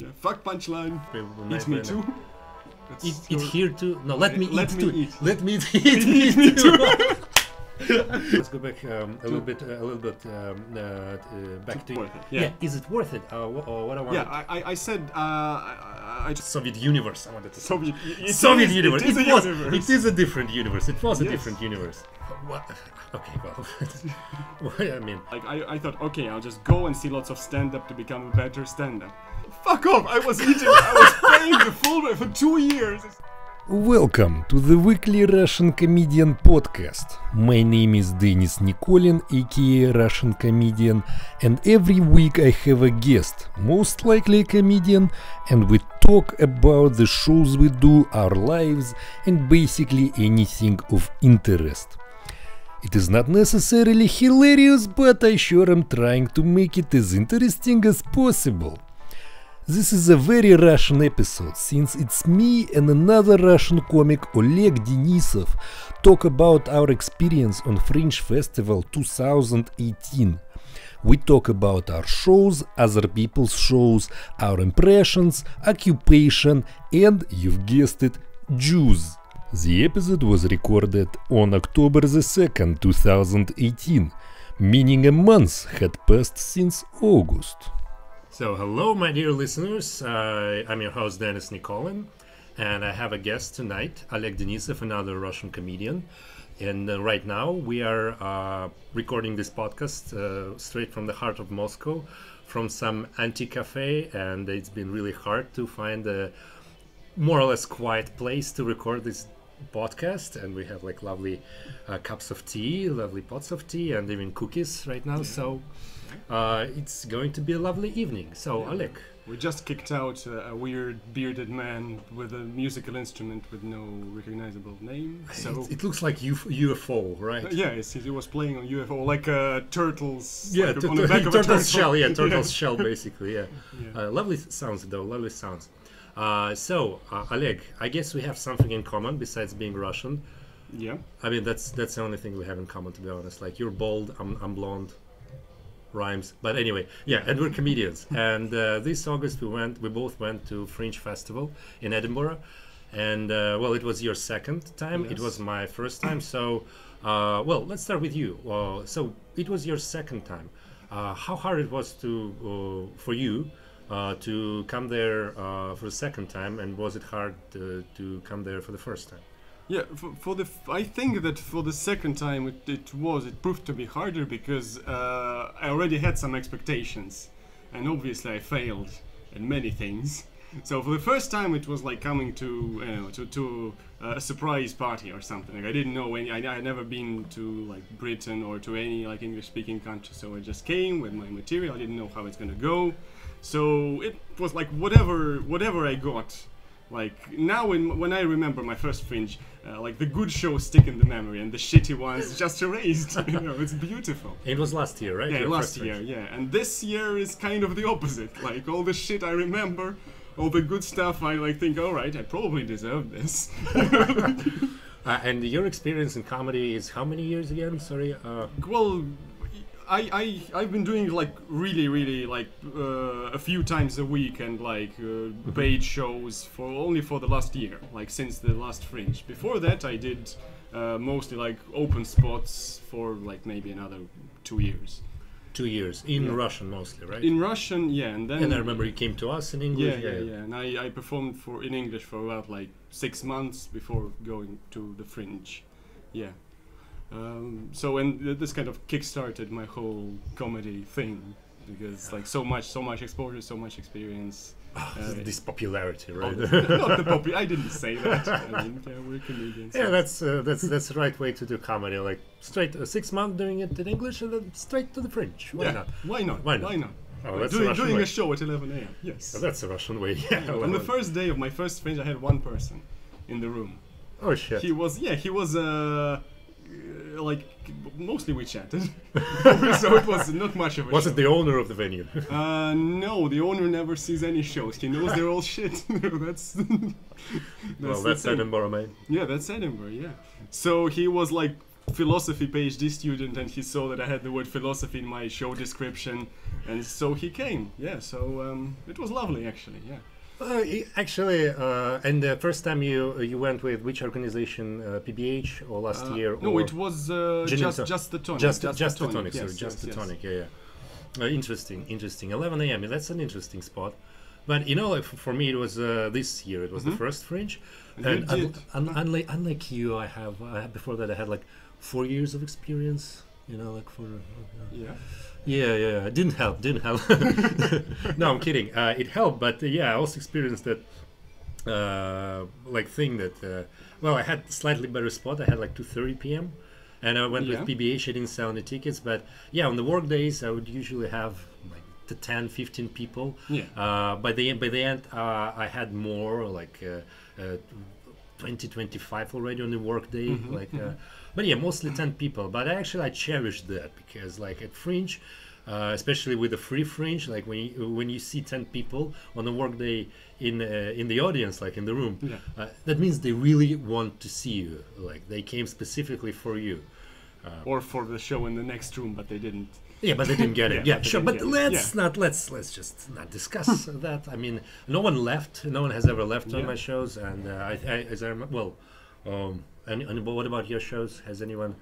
Yeah, fuck punchline. We- we Eat me too. That's Eat, eat here too. No, let me Let eat me too. eat. Let me eat, eat me too. Let's go back um, a little bit, a little bit um, uh, uh, back to Worth it, yeah. yeah. Is it worth it? Uh, wh- uh, what I want? Yeah, I, I, I said uh, I, I- I just Soviet universe. I wanted to say. Soviet. it Soviet is- universe. It is a was. universe. It is a different universe. It was a different universe. What? Okay, well, well, I mean, Like I, I thought, okay, I'll just go and see lots of stand-up to become a better stand-up. Fuck off! I was eating. I was paying the rate for two years. Welcome to the weekly Russian comedian podcast. My name is Denis Nikolin, aka Russian comedian, and every week I have a guest, most likely a comedian, and we talk about the shows we do, our lives, and basically anything of interest. It is not necessarily hilarious, but I sure am trying to make it as interesting as possible. This is a very Russian episode, since it's me and another Russian comic Oleg Denisov talk about our experience on Fringe Festival 2018. We talk about our shows, other people's shows, our impressions, occupation, and you've guessed it, Jews. The episode was recorded on October the 2nd, 2018, meaning a month had passed since August. So, hello, my dear listeners. Uh, I'm your host, Denis Nikolin, and I have a guest tonight, Oleg Denisov, another Russian comedian. And uh, right now, we are uh, recording this podcast uh, straight from the heart of Moscow, from some anti cafe, and it's been really hard to find a more or less quiet place to record this podcast and we have like lovely uh, cups of tea lovely pots of tea and even cookies right now so uh, it's going to be a lovely evening so Oleg We just kicked out a, a weird bearded man with a musical instrument with no recognizable name. So it, it looks like UF- UFO right Uh, yeah, he was playing on UFO like a turtles. yeah, like on the back of a turtle's turtle. shell yeah turtle's shell basically yeah, Yeah. Uh, lovely sounds though lovely sounds uh, so uh, Oleg I guess we have something in common besides being Russian Yeah. I mean, that's that's the only thing we have in common, to be honest. Like you're bald, I'm, I'm blonde, rhymes. But anyway, yeah, and we're comedians. and uh, this August we went, we both went to Fringe Festival in Edinburgh, and uh, well, it was your second time. It was my first time. So, uh, well, let's start with you. Uh, so it was your second time. Uh, how hard it was to uh, for you uh, to come there uh, for the second time, and was it hard uh, to come there for the first time? Yeah, for, for the I think that for the second time it, it was it proved to be harder because uh, I already had some expectations, and obviously I failed in many things. So for the first time it was like coming to you know to, to a surprise party or something. Like I didn't know any. I, I had never been to like Britain or to any like English speaking country. So I just came with my material. I didn't know how it's gonna go. So it was like whatever whatever I got like now when when I remember my first fringe, uh, like the good shows stick in the memory and the shitty ones just erased. you know, it's beautiful. It was last year, right? Yeah, Your last year, Fringe. yeah, and this year is kind of the opposite. Like all the shit I remember, all the good stuff I like think, all right, I probably deserve this. Uh, and your experience in comedy is how many years again? Sorry. Uh, well, I I I've been doing like really really like uh, a few times a week and like uh, paid shows for only for the last year, like since the last Fringe. Before that, I did uh, mostly like open spots for like maybe another two years. two years in Yeah. Russian mostly, right? In Russian, yeah, and then and I remember you came to us in yeah, English. yeah, yeah, and I, I performed for in English for about like six months before going to the Fringe, yeah. Um, so and this kind of kickstarted my whole comedy thing because like so much, so much exposure, so much experience. Uh, this popularity, right? the- not the popu- I didn't say that. I mean, yeah, we're comedians. yeah, that's uh, that's that's the right way to do comedy. Like straight uh, six months doing it in English and then straight to the Fringe. Why Yeah, not? Why not? Why not? Why not? Oh, Like, doing Russian doing a show at 11 a.m. Yes. Oh, that's the Russian way. Yeah. On the first day of my first Fringe, I had one person in the room. oh shit. He was yeah, he was uh, uh like mostly we chatted, so it was not much of a. was show. it the owner of the venue? Uh, no, the owner never sees any shows. He knows they're all shit. that's, that's well, that's. Edinburgh, man. Yeah, that's Edinburgh. Yeah. So he was like philosophy PhD student, and he saw that I had the word philosophy in my show description, and so he came. Yeah, so um, it was lovely actually. Yeah. Uh, actually, uh, and the first time you you went with which organization, uh, PBH or last Uh, year? no, it was uh, just Just the Tonic. just just, the tonic. tonic, sorry, yes, just yes, the tonic. Yeah, yeah. Uh, interesting, interesting. 11 a.m. That's an interesting spot. But you know, like for me, it was uh, this year. It was the Mhm. first Fringe, You and un- did. un- unlike unlike you, I have before that I had like four years of experience. You know, like for uh, Yeah. Yeah, yeah, it didn't help, didn't help. no, I'm kidding. Uh, it helped, but uh, yeah, I also experienced that uh, like thing that uh, well, I had slightly better spot. I had like 2:30 p.m. and I went Yeah. with PBH. I didn't sell any tickets, but yeah, on the work days I would usually have like the 10, 15 people. Yeah. Uh, by the end, by the end, uh, I had more like uh, uh, 20, 25 already on the work day. Mhm, Like, uh, but yeah, mostly 10 people. But actually, I cherish that because, like, at Fringe, uh, especially with the free Fringe, like when you, when you see 10 people on a work day in uh, in the audience, like in the room, Yeah. uh, that means they really want to see you. Like they came specifically for you. Or for the show in the next room, but they didn't. Yeah, but they didn't get it. Yeah, yeah, sure. But let's not let's let's just not discuss that. I mean, no one left. No one has ever left on my shows, and uh, I, I as I rem- well, um, and, and what about your shows? Has anyone?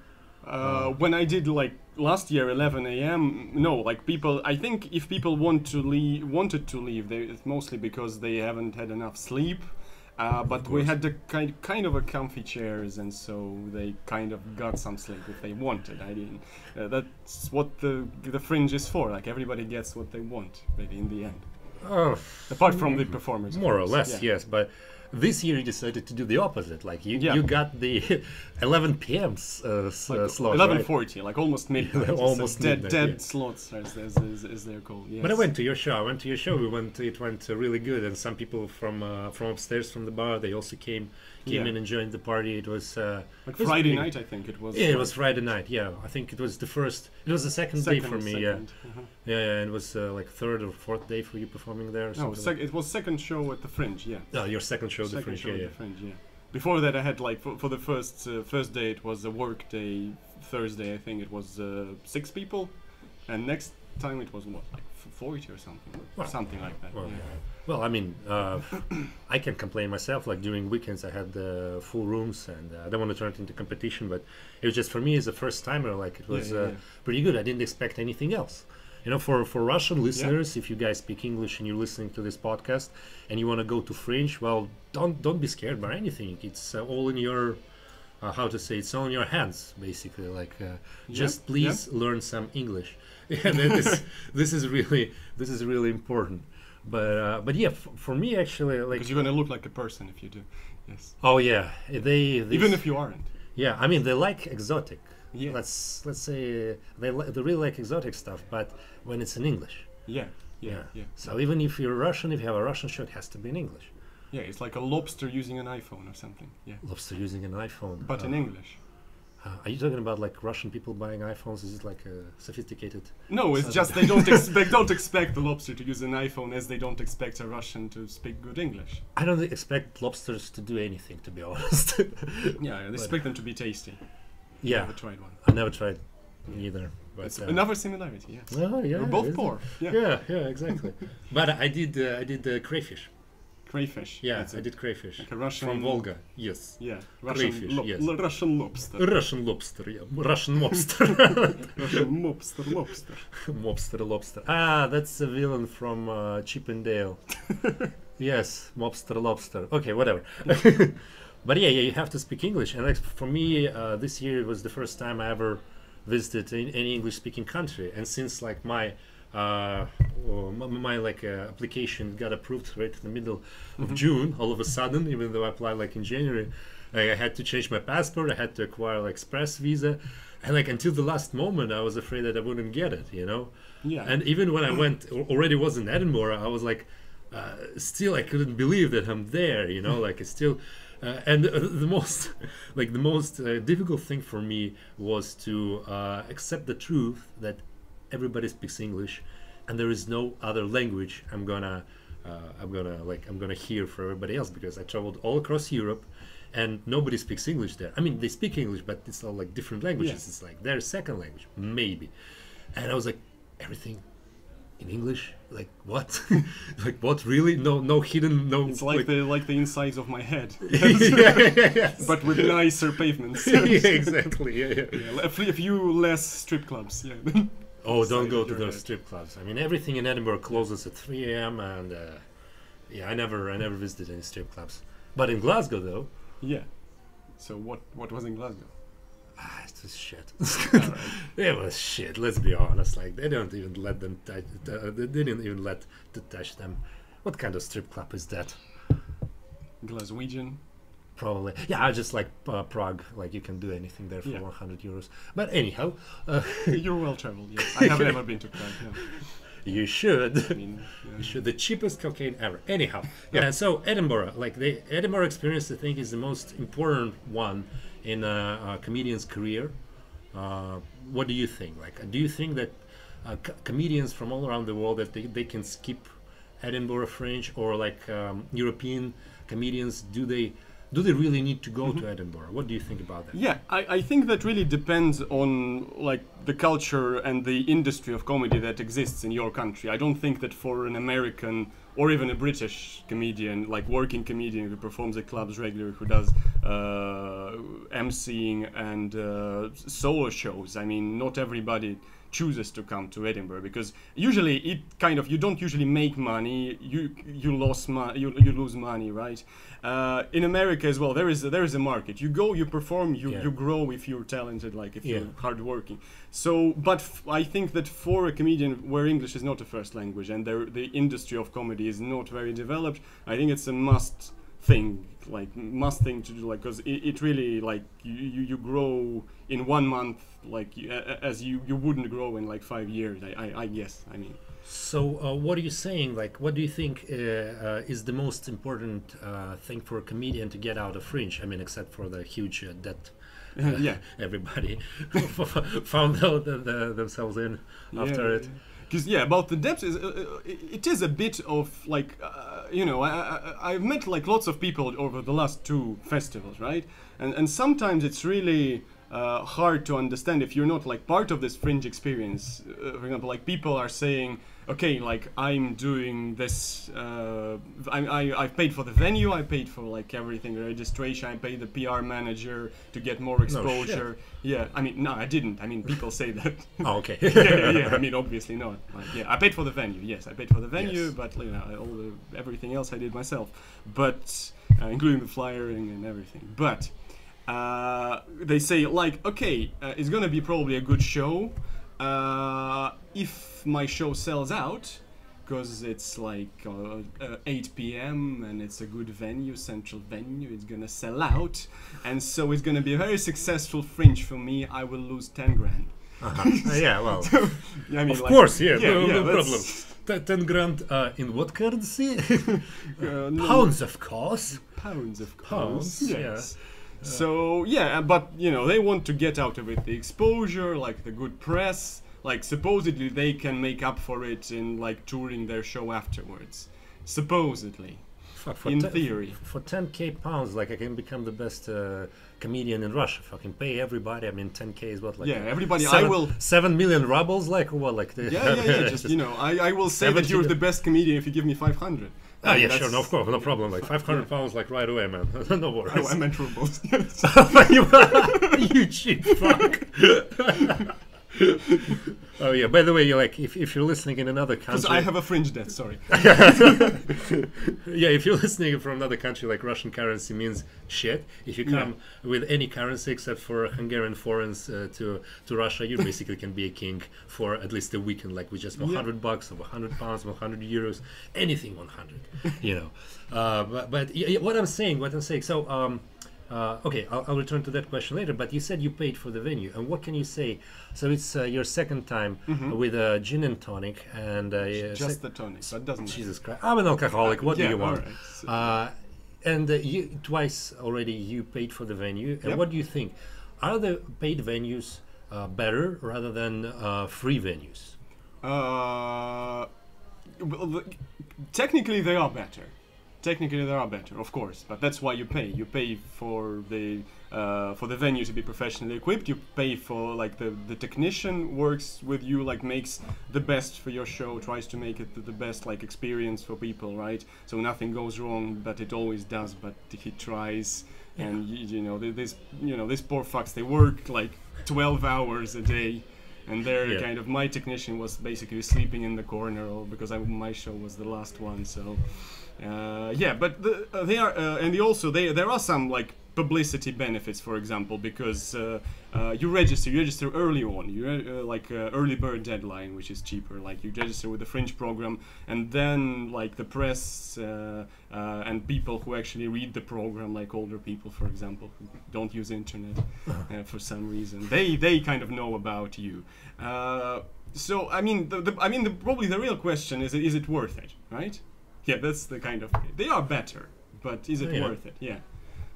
Uh, when I did like last year 11 a.m. no like people I think if people want to leave wanted to leave they, it's mostly because they haven't had enough sleep uh, but we had the kind kind of a comfy chairs and so they kind of got some sleep if they wanted I didn't uh, that's what the the fringe is for like everybody gets what they want really in the end Oh, apart from the performers more or less, yeah. yes. But this year you decided to do the opposite. Like you, Yeah. you got the 11 p.m. uh, uh, like slot, right? 11:40 like almost midnight Almost dead midnight, dead yeah. slots as, as, as, as they're called yes. But I went to your show. I went to your show. We went. It went uh, really good, and some people from uh, from upstairs from the bar they also came came Yeah. in and joined the party. It was uh, Like It was Friday night, I think it was. yeah, it was Friday night. Yeah, I think it was the first. It was the second, day for me. Yeah, uh-huh. yeah, yeah. It was uh, like third or fourth day for you performing there. No, sec- it was second show at the Fringe. Yeah. like- oh, your second show, the second Fringe. show Yeah, at yeah. the Fringe. Yeah. Before that, I had like for, for the first uh, first day it was a work day. Thursday, I think it was uh, six people, and next time it was what like forty or something, Wow. something like that. Well, yeah. Well, I mean, uh, I can complain myself. Like during weekends, I had uh, full rooms, and uh, I don't want to turn it into competition, but it was just for me as a first timer. Like it was yeah, uh, yeah. pretty good. I didn't expect anything else. You know, for for Russian listeners, if you guys speak English and you're listening to this podcast, and you want to go to Fringe, well, don't don't be scared by anything. It's uh, all in your uh, how to say it's all in your hands, basically. Like, uh, just yeah. please learn some English. Yeah, this this is really this is really important. But uh, but yeah, for me actually, like Because you're gonna look like a person if you do. Yes. oh yeah, they, they Even if you aren't. yeah, I mean they like exotic. Yeah. Let's let's say they li- they really like exotic stuff, but when it's in English. Yeah. Yeah. Yeah. So even if you're Russian, if you have a Russian show, it has to be in English. Yeah. It's like a lobster using an iPhone or something. Yeah. Lobster using an iPhone. But in uh, English. Uh, are you talking about like Russian people buying iPhones? Is it like a sophisticated? No, it's just they don't expect don't expect the lobster to use an iPhone as they don't expect a Russian to speak good English. I don't expect lobsters to do anything, to be honest. Yeah, they But- expect them to be tasty. yeah, I Never tried one. I never tried either. But It's uh, another similarity. Yes. oh, yeah, We're both poor. Yeah. Yeah, yeah, exactly. but I did uh, I did uh, crayfish. Crayfish. Yeah, I did crayfish Like Russian from Volga. Yes. Yeah, Russian, Crayfish, lo- yes. lo- Russian lobster. Russian lobster, yeah. Russian lobster. Russian lobster, lobster. Mobster, lobster. Ah, that's a villain from uh, Chip and Dale. yes, mobster, lobster. Okay, whatever. but yeah, yeah, you have to speak English. And like for me, uh, this year was the first time I ever visited in any English-speaking country. And since like my uh, oh, my, like uh, application got approved right in the middle of June, all of a sudden, even though I applied like in January, like, I had to change my passport. I had to acquire like express visa. And like until the last moment, I was afraid that I wouldn't get it, you know. Yeah. And even when I went, already was in Edinburgh, I was like, uh, still I couldn't believe that I'm there, you know, like it's still. Uh, and uh, the most, like the most uh, difficult thing for me was to uh, accept the truth that everybody speaks English, and there is no other language I'm gonna, uh, I'm gonna like, I'm gonna hear for everybody else because I traveled all across Europe, and nobody speaks English there. I mean, they speak English, but it's all like different languages. Yeah. It's like their second language, maybe. And I was like, everything in English? Like what? like what? Really? No, no hidden, no. It's like the like the insides of my head, yeah, yeah. but with nicer pavements. yeah, exactly. Yeah, yeah. Yeah, a few- a few less strip clubs. Yeah. Oh, don't go to head. strip clubs. I mean, everything in Edinburgh closes at 3 a.m. and uh, yeah, I never, I never visited any strip clubs. But in Glasgow, though, yeah. So what what was in Glasgow? ah, it was shit. It was shit. Let's be honest. Like they don't even let them. Touch, uh, they didn't even let to touch them. What kind of strip club is that? Glaswegian. Probably, yeah, i just like uh, Prague. Like you can do anything there for Yeah. 100 euros. But anyhow, uh, You're well traveled. Yes, I have never been to Prague. No. you should. I mean, yeah. You should- the cheapest cocaine ever. Anyhow, yeah. So Edinburgh, like the Edinburgh experience, I think is the most important one in a, a comedian's career. Uh, what do you think? Like, do you think that uh, co- comedians from all around the world that they, they can skip Edinburgh Fringe or like um, European comedians? Do they do they really need to go to Edinburgh? What do you think about that? Yeah, I, I think that really depends on like the culture and the industry of comedy that exists in your country. I don't think that for an American or even a British comedian, like working comedian who performs at clubs regularly, who does uh, emceeing and uh, solo shows. I mean, not everybody chooses to come to Edinburgh because usually it kind of you don't usually make money you you lose money you, you lose money right uh, in America as well there is a, there is a market you go you perform you, Yeah. you grow if you're talented like if Yeah. you're hardworking so but f- I think that for a comedian where English is not a first language and there, the industry of comedy is not very developed I think it's a must thing like must thing to do like because it, it really like you, you you grow in one month like you, as you you wouldn't grow in like five years I I, I guess I mean So, uh, what are you saying? Like, what do you think uh, uh, is the most important uh, thing for a comedian to get out of Fringe? I mean, except for the huge uh, debt yeah everybody found out the, the, themselves in after it. Because yeah, about the depth is uh, uh, it is a bit of like uh, you know I, I I've met like lots of people over the last two festivals, right? And and sometimes it's really uh, hard to understand if you're not like part of this fringe experience. Uh, for example, like people are saying, okay, like I'm doing this. Uh, I, I I paid for the venue, I paid for like everything, registration, I paid the PR manager to get more exposure. yeah, I mean no, I didn't. I mean people say that. Oh, okay. yeah, yeah, yeah. I mean, obviously not. Like, yeah, I paid for the venue. Yes, I paid for the venue, Yes. but you know, all the everything else I did myself, but uh, including the flyering and everything. But uh, they say like, okay, uh, it's gonna be probably a good show. Uh, if my show sells out, because it's like uh, uh, 8 p.m. and it's a good venue, central venue, it's gonna sell out, and so it's gonna be a very successful fringe for me. I will lose 10 grand. Uh-huh. yeah, well, Yeah, I mean, of like- course, yeah, yeah, no, yeah, no problem. T- Ten grand uh, in what currency? Uh, no, Pounds, of course. pounds of Pounds, course. yeah. So yeah, but you know they want to get out of it the exposure, like the good press. Like supposedly they can make up for it in like touring their show afterwards. Supposedly, Fuck, for in theory. For 10k pounds, like I can become the best uh, comedian in Russia. Fucking pay everybody. I mean, 10k is what, like Yeah, everybody. I will. seven million rubles, like or what, like the, Yeah, yeah, yeah. Just you know, I, I will say that you're the best comedian if you give me 500. Ah, yeah, sure, no, of course, no problem. Like 500 pounds, like right away, man. no worries. Oh, I meant rubles. Yes. you cheap fuck. oh yeah. By the way, you're like if, if you're listening in another country, I have a fringe debt. Sorry. yeah, if you're listening from another country, like Russian currency means shit. If you Yeah. come with any currency except for Hungarian forints uh, to to Russia, you basically can be a king for at least a weekend, like with just 100 bucks or 100 pounds, 100 euros, anything 100. you know. Uh, but but y- y- what I'm saying, what I'm saying. So um, uh, okay, I'll, I'll return to that question later. But you said you paid for the venue, and what can you say? So it's uh, your second time with a gin and tonic, and uh. Just the Tonic. That doesn't. Jesus Christ, I'm an alcoholic. What Yeah, do you want? alright. So- Uh, and uh, you twice already you paid for the venue. And Yep. what do you think? Are the paid venues uh, better rather than uh, free venues? Uh, well, the, technically they are better. Technically there are better, of course, but that's why you pay. You pay for the uh, for the venue to be professionally equipped. You pay for like the the technician works with you, like makes the best for your show, tries to make it the, best like experience for people, right? So nothing goes wrong, but it always does. But he tries, and y- you know th- this you know these poor fucks they work like 12 hours a day. And they're Yeah. kind of my technician was basically sleeping in the corner, or because I, my show was the last one. So uh, yeah, but the, uh, they are, uh, and they also they there are some like publicity benefits, for example, because uh, uh, you register, you register early on, you uh, like uh, early bird deadline, which is cheaper. Like you register with the Fringe program, and then like the press uh, uh, and people who actually read the program, like older people, for example, who don't use internet uh, for some reason, they they kind of know about you. Uh, so I mean, the, the, I mean, the, probably the real question is: Is it worth it? Right? Yeah, that's the kind of they are better, but is it Yeah. worth it? Yeah.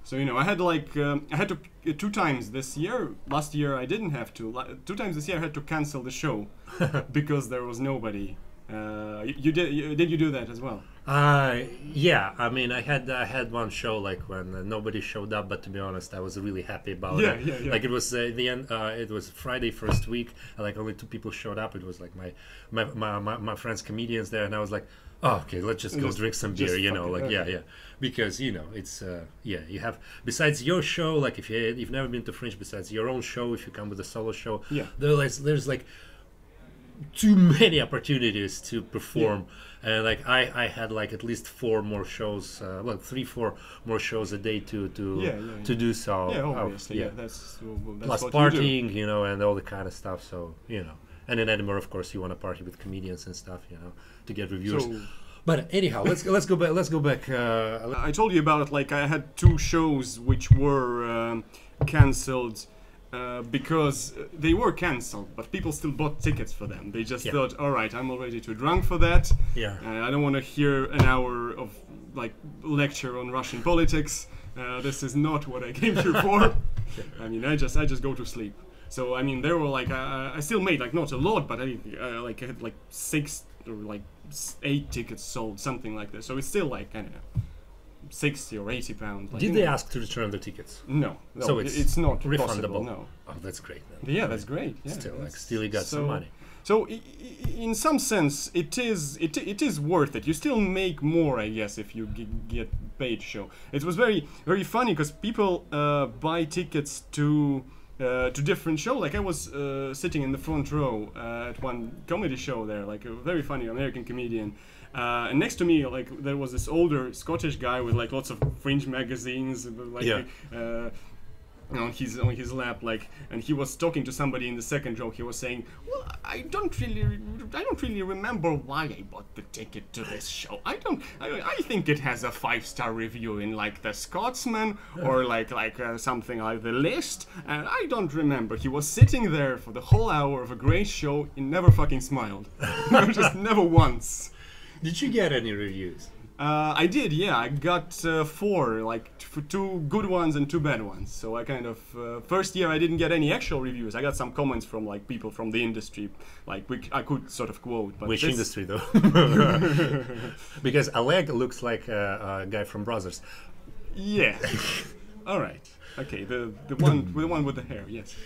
So you know, I had like um, I had to uh, two times this year. Last year I didn't have to. La- two times this year I had to cancel the show because there was nobody. Uh, you, you did you, did you do that as well? Uh, yeah. I mean, I had I had one show like when uh, nobody showed up, but to be honest, I was really happy about Yeah, it. yeah, yeah. Like it was uh, the end. Uh, it was Friday first week, like only two people showed up. It was like my my my, my, my friends comedians there, and I was like, oh, okay, let's just go Just- drink some beer, you know, like yeah, yeah, because you know it's uh, yeah, you have besides your show, like if you you've never been to Fringe, besides your own show, if you come with a solo show, Yeah. there's there's like too many opportunities to perform. And like I, I had like at least four more shows uh, well three four more shows a day to to Yeah, yeah, to do so yeah, Oh, obviously. yeah. that's, well, that's plus what you partying you, know and all the kind of stuff so you know. And in Edinburgh of course you want to party with comedians and stuff you know to get reviewers So but anyhow let's let's go back let's go back uh, I told you about like I had two shows which were um, cancelled uh, because they were cancelled, but people still bought tickets for them. They just Yeah. thought, all right, I'm already too drunk for that. yeah Uh, I don't want to hear an hour of like lecture on Russian politics. Uh, this is not what I came here for. I mean, I just I just go to sleep. So I mean, there were like I still made like not a lot, but I uh, like I had like six or like eight tickets sold, something like that. So it's still like I don't know, sixty or eighty pounds. Like, did they know. ask to return the tickets No, no, So it's it's not refundable possible. No. oh that's great then. Yeah, that's great. Yeah, still like still you got some money So, in some sense, it is it, it is worth it. You still make more, I guess, if you g- get paid show. It was very very funny because people uh, buy tickets to uh, to different show. Like I was uh, sitting in the front row uh, at one comedy show there, like a very funny American comedian. Uh, and next to me, like there was this older Scottish guy with like lots of fringe magazines, like Yeah. On his on his lap like and he was talking to somebody in the second row he was saying well i don't really i don't really remember why i bought the ticket to this show. I don't i, I think it has a five star review in like the scotsman or like like uh, something like the list and i don't remember. He was sitting there for the whole hour of a great show. And never fucking smiled. Just never once. Did you get any reviews uh, I did, yeah. I got uh, four, like two good ones and two bad ones. So I kind of uh, first year I didn't get any actual reviews. I got some comments from like people from the industry, like which I could sort of quote. But Which this- industry though? because Oleg looks like a, a guy from Brothers. Yeah. All right. Okay. The the one the one with the hair. Yes.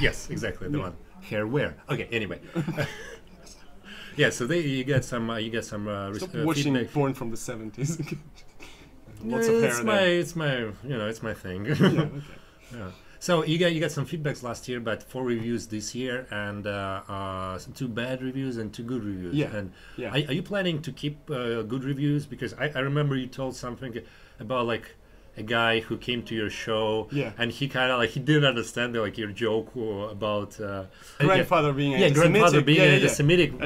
Yes, exactly the one. Hair where? Okay. Anyway. yeah. So they you get some uh, you get some uh, Stop uh, watching feedback. porn from the seventies. Lots Yeah, of hair it's my there. it's my you know it's my thing. Yeah, okay. Yeah. So you got you got some feedbacks last year, but four reviews this year, and uh, uh, some two bad reviews and two good reviews. Yeah, And yeah. Are, are you planning to keep uh, good reviews? Because I, I remember you told something about like a guy who came to your show, Yeah. and he kind of like he didn't understand the, like your joke about uh, grandfather being Yeah, grandfather being yeah, yeah,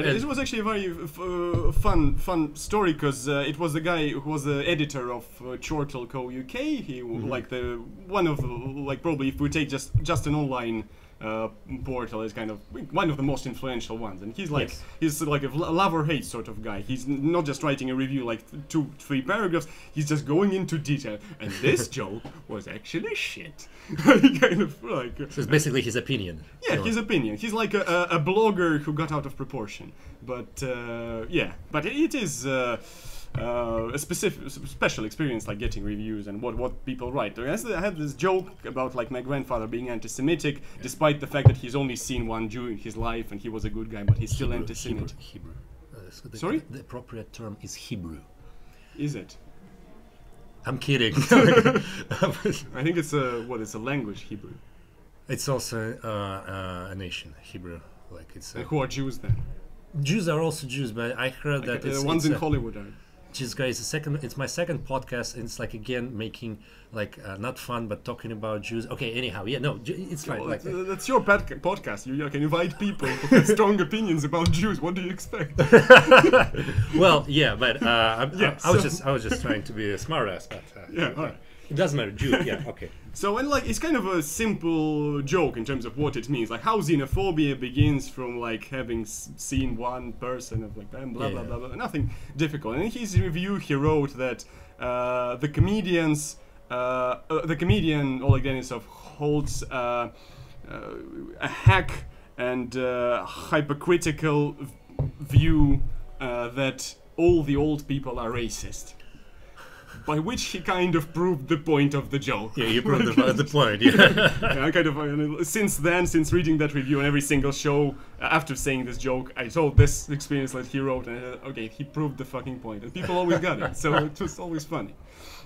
yeah. it was actually a very f- uh, fun, fun story because uh, it was the guy who was the editor of uh, Chortle Co. UK. He w Mm-hmm. like the one of like probably if we take just just an online uh, portal is kind of one of the most influential ones, and he's like Yes. he's like a lo- love or hate sort of guy. He's n- not just writing a review like two three paragraphs. He's just going into detail. And this joke was actually shit. He kind of like so it's basically his opinion. yeah, So- his opinion. He's like a, a, a blogger who got out of proportion. But uh, yeah, but it is. Uh, uh, a specific, special experience like getting reviews and what, what people write. I had this joke about like my grandfather being anti-Semitic, despite the fact that he's only seen one Jew in his life and he was a good guy, but he's still Hebrew, anti-Semitic. Hebrew. Hebrew. Uh, so the, Sorry? The appropriate term is Hebrew. Is it? I'm kidding. I think it's a what? It's a language, Hebrew. it's also uh, uh, a nation, Hebrew. Like it's uh, who are Jews then? Jews are also Jews, but I heard that Like, it's, the ones it's in a- Hollywood are. Jeez, guys, the second it's my second podcast. And it's like again making like uh, not fun, but talking about Jews. Okay, anyhow, yeah, no, it's fine. Well, Like, it's- uh, that's your podca- podcast. You, you can invite people have strong opinions about Jews. What do you expect? well, yeah, but uh, I, Yeah, I, I was so- just I was just trying to be a smartass, but uh, Yeah, right. it doesn't matter. Jew, yeah, okay. So, and like, it's kind of a simple joke in terms of what it means. Like, how xenophobia begins from like having s- seen one person of like blah blah Yeah. blah blah blah. Nothing difficult. And in his review, he wrote that uh, the comedians, uh, uh, the comedian Oleg Denisov holds uh, uh, a hack and uh, hypercritical view uh, that all the old people are racist. By which he kind of proved the point of the joke. Yeah, you proved the, the point. Yeah. Yeah, I kind of uh, since then, since reading that review on every single show uh, after saying this joke, I told this experience that he wrote, and uh, okay, he proved the fucking point, and people always got it, so it was always funny,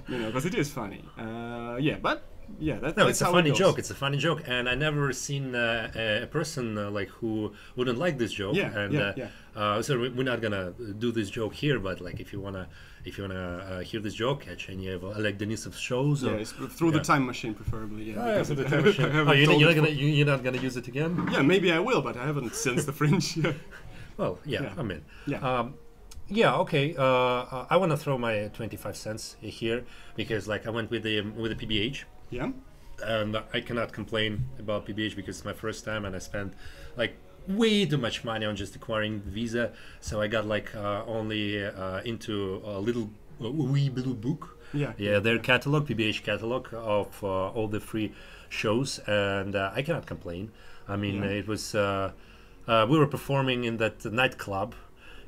you know, because it is funny. Uh, yeah, but yeah, that, No, that's it's a funny it joke. It's a funny joke, and I never seen uh, a a person uh, like who wouldn't like this joke. Yeah, and yeah, uh, yeah. Uh, so we're not gonna do this joke here, but like if you wanna, if you wanna uh, hear this joke, catch any of Oleg Denisov's shows. Yeah, or, it's through Yeah. the time machine, preferably. Yeah, Oh, yeah, because the time machine. Oh, you're, you're not gonna you- you're not gonna use it again? Yeah, maybe I will, but I haven't since the fringe. Yeah. Well, yeah, Yeah. I mean, Yeah. um, yeah, okay. Uh, uh, I want to throw my 25 cents here because, like, I went with the with the PBH, yeah. and I cannot complain about PBH because it's my first time, and I spent like way too much money on just acquiring the visa. So I got like uh, only uh, into a little wee blue book. Yeah. Yeah, their catalog, PBH catalog of uh, all the free shows, and uh, I cannot complain. I mean, Yeah. it was uh, uh, we were performing in that nightclub,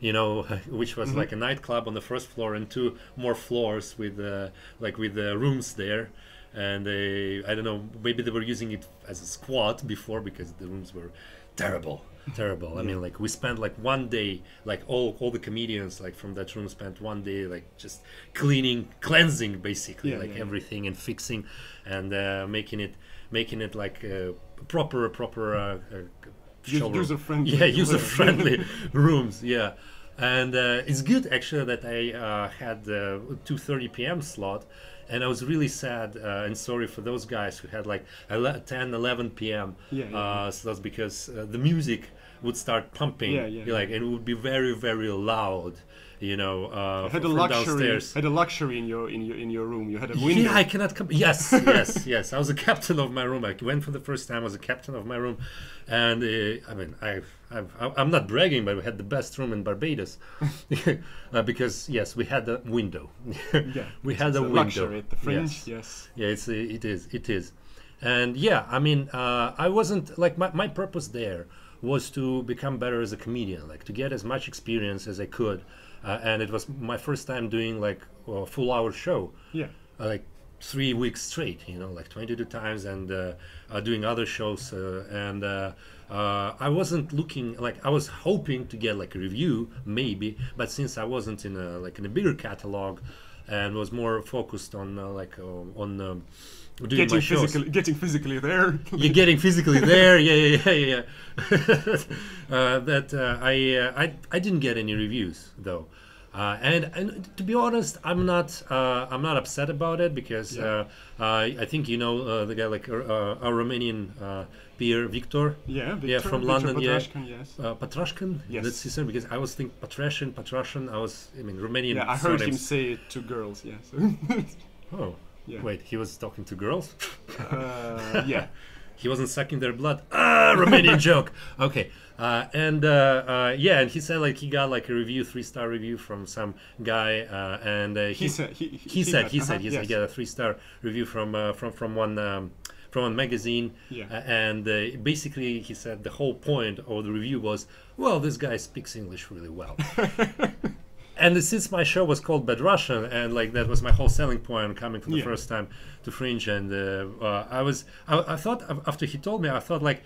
you know, which was Mm-hmm. like a nightclub on the first floor and two more floors with uh, like with the rooms there. And they, I don't know, maybe they were using it as a squat before because the rooms were terrible, terrible. I mean, like we spent like one day, like all all the comedians like from that room spent one day like just cleaning, cleansing basically, Yeah, like yeah, yeah. everything and fixing and uh, making it making it like uh, proper proper uh, uh, user-friendly. yeah user friendly rooms yeah and uh, it's good actually that i uh, had the 2.30 p.m slot and i was really sad uh, and sorry for those guys who had like 11, 10 11 p.m Yeah, yeah, uh, slots because uh, the music would start pumping Yeah, yeah, like and it would be very very loud you know uh, had a luxury. downstairs Had a luxury in your in your in your room. You had a window. yeah, I cannot come. Yes, yes, yes. I was a captain of my room. I went for the first time. I was a captain of my room, and uh, I mean, I, I've, I'm not bragging, but we had the best room in Barbados, uh, because yes, we had a window. Yeah, we had a a window. luxury the fringe. Yes. yes. Yeah, it's it is it is, and yeah, I mean, uh, I wasn't like my my purpose there was to become better as a comedian, like to get as much experience as I could, uh, and it was my first time doing like a full hour show Yeah. uh, like three weeks straight you know like 22 times and uh, uh, doing other shows uh, and uh, uh, i wasn't looking like i was hoping to get like a review maybe but since i wasn't in a like in a bigger catalog and was more focused on uh, like on um, Getting my shows physically, getting physically there. you're getting physically there yeah yeah yeah yeah, yeah. uh, that uh, I, uh, I i didn't get any reviews though uh, and, and to be honest i'm not uh, i'm not upset about it because uh, uh, i think you know uh, the guy like uh, our romanian uh, peer victor yeah. Victor, yeah, from Victor London, yeah. Petrashkin, yes. uh, Patrashkin, Yes. that's his name because I was thinking Patrashin, Patrashin. I was, I mean, Romanian. Yeah, I heard him say it to girls. Yes. Oh, Yeah. wait, he was talking to girls. uh, yeah. he wasn't sucking their blood. Ah, Romanian joke. Okay, uh, and uh, uh, yeah, and he said like he got like a review, three star review from some guy, uh, and uh, He said. He, he said got- he uh-huh, said he said yes. he got a three star review from uh, from from one um, from one magazine Yeah. uh, and uh, basically he said the whole point of the review was well this guy speaks english really well and since my show was called Bad Russian, and like that was my whole selling point coming for the Yeah. first time to Fringe, and uh, uh, I was, I, I thought after he told me, I thought like,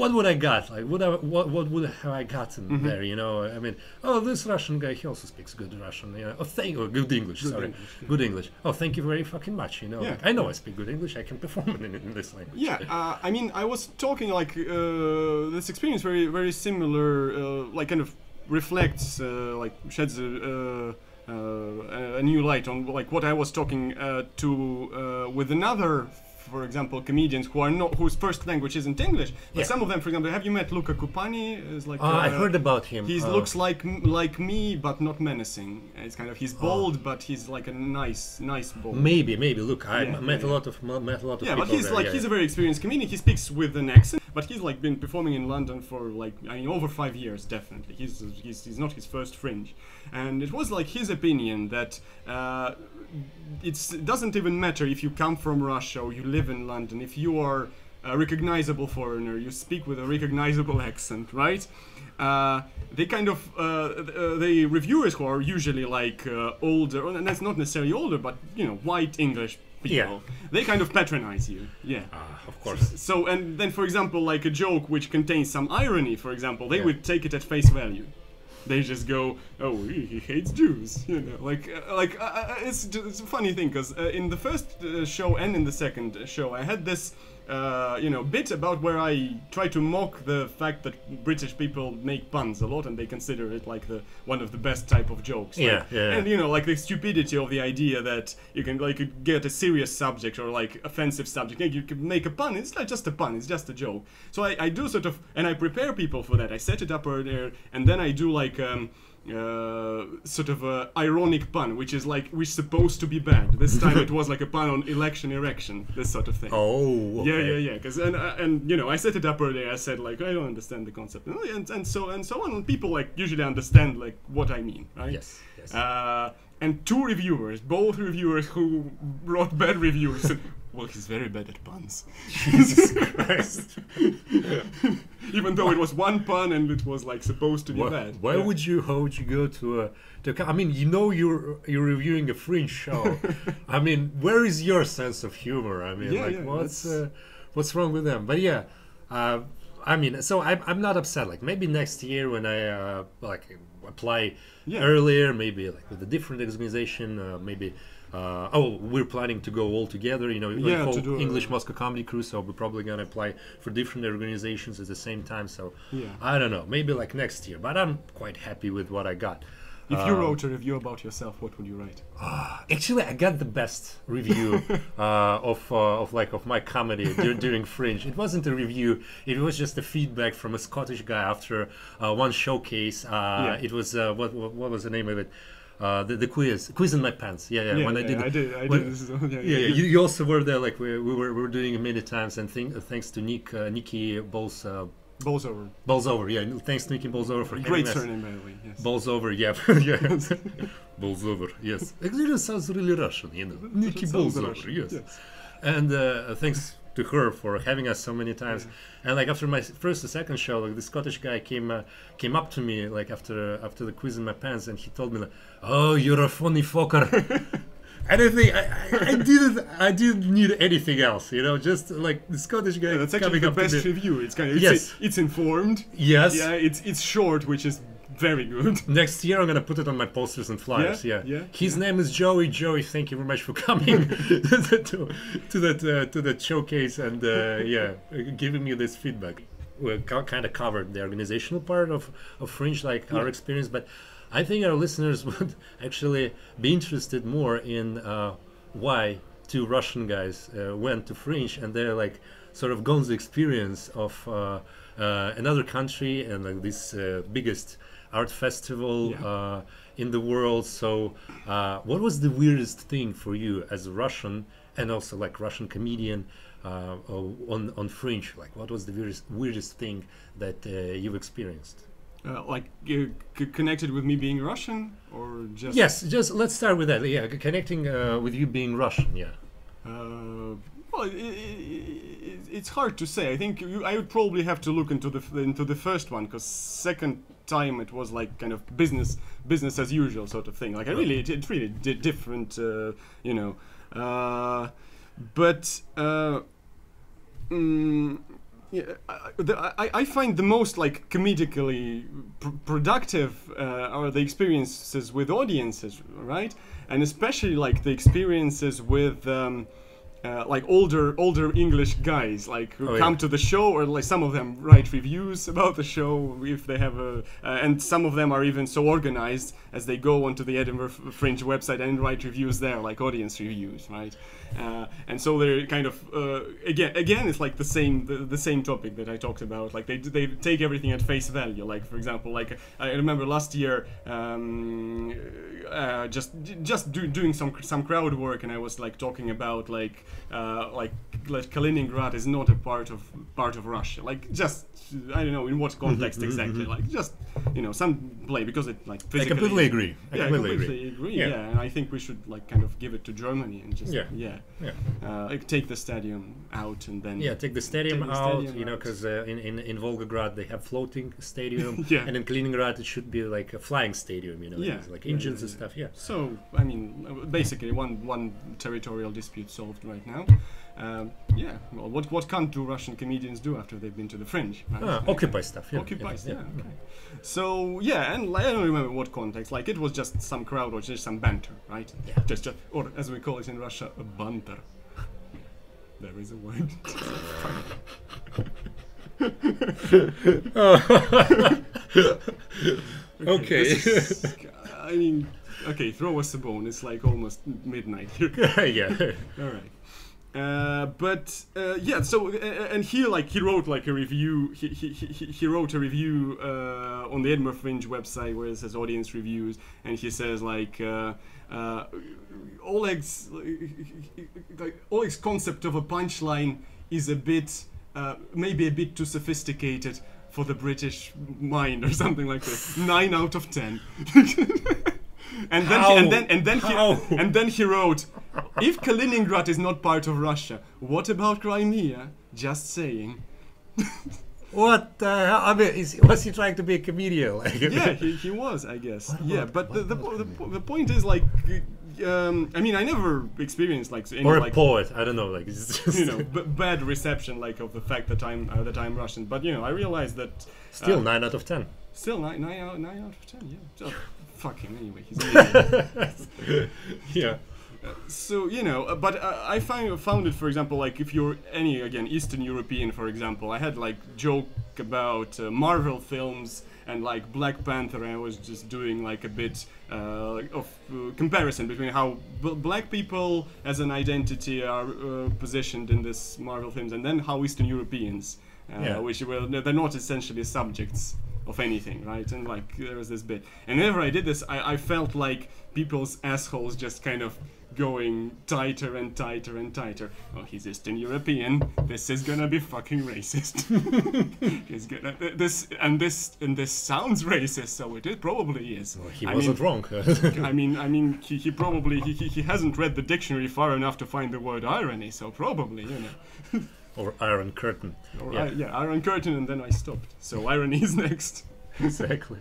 what would I got? Like, what I, what what would have I gotten Mm-hmm. there? You know, I mean, oh, this Russian guy, he also speaks good Russian. You know, oh, thank, or good English. Good sorry, English, yeah. good English. Oh, thank you very fucking much. You know, Yeah, like, I know I speak good English. I can perform in, in this language. Yeah, uh, I mean, I was talking like uh, this experience very, very similar, uh, like kind of reflects, uh, like sheds a, uh, uh, a new light on like what I was talking to with another, for example, comedians who are not whose first language isn't English. But Yeah. some of them, for example, have you met Luca Cupani? Is like Uh, I uh, heard about him. He uh, looks like like me, but not menacing. It's kind of he's bold, but he's like a nice, nice bold. Maybe, maybe. Look, I Yeah, met yeah, a lot of met a lot of Yeah, people but he's there, like he's a very experienced comedian. He speaks with an accent, but he's like been performing in London for like I mean over five years definitely. He's he's, he's not his first fringe, and it was like his opinion that uh, it doesn't even matter if you come from Russia or you live in London. If you are a recognizable foreigner, you speak with a recognizable accent, right? Uh, they kind of uh, uh, the reviewers who are usually like uh, older, and that's not necessarily older, but you know, white English people. Yeah. They kind of patronize you. Yeah. Ah, of course. So, and then, for example, like a joke which contains some irony, for example, they Yeah. would take it at face value. They just go, "Oh, he, hates Jews," you know, like, uh, like uh, uh, it's, it's a funny thing because uh, in the first uh, show and in the second show, I had this, uh, you know, bit about where I try to mock the fact that British people make puns a lot and they consider it like the one of the best type of jokes. Yeah, like, yeah. And you know, like the stupidity of the idea that you can like get a serious subject or like offensive subject, and you can make a pun. It's not just a pun; it's just a joke. So I, I do sort of, and I prepare people for that. I set it up earlier, and then I do like. Um, uh, sort of a ironic pun, which is like we're supposed to be bad. This time it was like a pun on election erection, this sort of thing. Oh, Yeah, okay. yeah, yeah. Because and uh, and you know, I set it up earlier. I said like I don't understand the concept, and and, so and so on. And people like usually understand like what I mean, right? Yes, yes. Uh, and two reviewers, both reviewers who wrote bad reviews, "Well, he's very bad at puns." Jesus Christ. Even though it was one pun and it was like supposed to be bad. why Yeah. would you? How would you go to a? To, a I mean, you know, you're you're reviewing a fringe show. I mean, where is your sense of humor? I mean, Yeah, like, what's uh, what's wrong with them? But yeah, uh, I mean, so I'm I'm not upset. Like maybe next year when I uh, like apply earlier, maybe like with a different organization, uh, maybe. Uh, oh, we're planning to go all together. You know, like Yeah, to whole do a- English Moscow Comedy Crew. So we're probably gonna apply for different organizations at the same time. So Yeah. I don't know, maybe like next year. But I'm quite happy with what I got. If you Um, wrote a review about yourself, what would you write? Actually, I got the best review uh, of uh, of like of my comedy dur- during Fringe. It wasn't a review; it was just a feedback from a Scottish guy after uh, one showcase. Uh, Yeah. It was uh, what, what what was the name of it? Uh, the, the quiz, quiz in my pants. Yeah, yeah. when I did, I did, I when- did. This, yeah, yeah, yeah. You, you also were there. Like we, we were we were doing it many times, and think, thanks to Nick, uh, Nikki Balls, uh, Balls over. Balls over. Yeah, thanks to Nikki Balls over for Great surname, by the way. Yes. Balls over, yeah, yeah. balls over, yes. It really sounds really Russian, you know. Nikki balls over, Russian, yes. yes. And uh, thanks to her for having us so many times. And like after my first or second show, like the Scottish guy came uh, came up to me like after after the quiz in my pants, and he told me like, "Oh, you're a funny fucker." Anything, I, I, I didn't, I didn't need anything else, you know. Just like the Scottish guy Yeah, that's actually the best review. It's kind of it's, Yes. it's informed. Yes. Yeah, it's it's short, which is very good. Next year, I'm gonna put it on my posters and flyers. Yeah, Yeah, yeah, His name is Joey. Joey, thank you very much for coming to, to that uh, to that showcase and uh, yeah, giving me this feedback. We kind of covered the organizational part of of Fringe, like our experience, but I think our listeners would actually be interested more in uh, why two Russian guys uh, went to Fringe and they're like sort of gone the experience of uh, uh, another country and like this uh, biggest art festival Yeah. uh, in the world. So, uh, what was the weirdest thing for you as a Russian and also like Russian comedian uh, on on Fringe? Like, what was the weirdest weirdest thing that uh, you've experienced? Uh, like uh, c- connected with me being Russian, or just Yes, just let's start with that. Yeah, connecting uh, with you being Russian. Yeah. Well, it, it, it's hard to say. I think you, I would probably have to look into the into the first one because second time it was like kind of business business as usual sort of thing. Like I really it, it really did different, uh, you know. Uh, but uh, mm, yeah, I, the, I, I find the most like comedically pr- productive uh, are the experiences with audiences, right? And especially like the experiences with um, uh, like older older English guys, like who Oh, yeah. come to the show, or like some of them write reviews about the show if they have a, uh, and some of them are even so organized as they go onto the Edinburgh Fringe website and write reviews there, like audience reviews, right? Uh, and so they're kind of uh, again again it's like the same the, the same topic that I talked about. Like they they take everything at face value. Like for example, like I remember last year. Um, uh, just just do, doing some some crowd work, and I was like talking about like uh, like like Kaliningrad is not a part of part of Russia. Like just I don't know in what context exactly. Like just you know some play because it like I completely agree. I Yeah, I completely completely agree. agree. Yeah. Yeah. and I think we should like kind of give it to Germany and just Yeah. yeah, Yeah. Uh, like take the stadium out and then Yeah, take the stadium Take the out, stadium you know, because uh, in, in, in Volgograd they have floating stadium, Yeah. and in Kaliningrad it should be like a flying stadium, you know, Yeah, like engines yeah, and stuff. Yeah. So I mean, uh, basically one one territorial dispute solved right now. Um, yeah. Well, what what can't do Russian comedians do after they've been to the fringe? right? Ah, occupy stuff. Yeah. Occupy, yeah. yeah. okay. So yeah, and like, I don't remember what context. Like it was just some crowd or just some banter, right? Yeah. Just, just or as we call it in Russia, a banter. There is a word. Okay. Is- I mean, okay, throw us a bone. It's like almost midnight here. yeah. All right. Uh, but uh, yeah, so uh, and he like he wrote like a review. He he, he, he wrote a review uh, on the Edinburgh Fringe website where it says audience reviews, and he says like uh, uh, Oleg's like Oleg's concept of a punchline is a bit uh, maybe a bit too sophisticated for the British mind or something like this. Nine out of ten. and then he, and then and then he and then he wrote, if Kaliningrad is not part of Russia, what about Crimea? Just saying. What? I mean, is, was he trying to be a comedian? Like, Yeah, he, he was, I guess. What yeah, but the, what the, the, the point is like, um, I mean, I never experienced like any or a like poet. I don't know. Like, you know b- bad reception like of the fact that I'm uh, that I'm Russian. But you know, I realized that still uh, nine out of ten. still nine, nine, out, nine out of ten. Yeah, so, fuck him anyway. He's. Yeah. so you know uh, but uh, i find found it for example like if you're any again eastern european for example i had like joke about uh, marvel films and like black panther and i was just doing like a bit uh, of uh, comparison between how b- black people as an identity are uh, positioned in this marvel films and then how eastern europeans uh, Yeah. which were they're not essentially subjects of anything, right? And like there was this bit, and whenever I did this, I, I felt like people's assholes just kind of going tighter and tighter and tighter. Oh, he's Eastern European. This is gonna be fucking racist. he's gonna this and this and this sounds racist, so it is, probably is. Well, he I wasn't mean, wrong. I mean, I mean, he, he probably he, he, he hasn't read the dictionary far enough to find the word irony, so probably you know. Or Iron Curtain. Or Yeah. I- yeah, Iron Curtain, and then I stopped. So irony is next. exactly.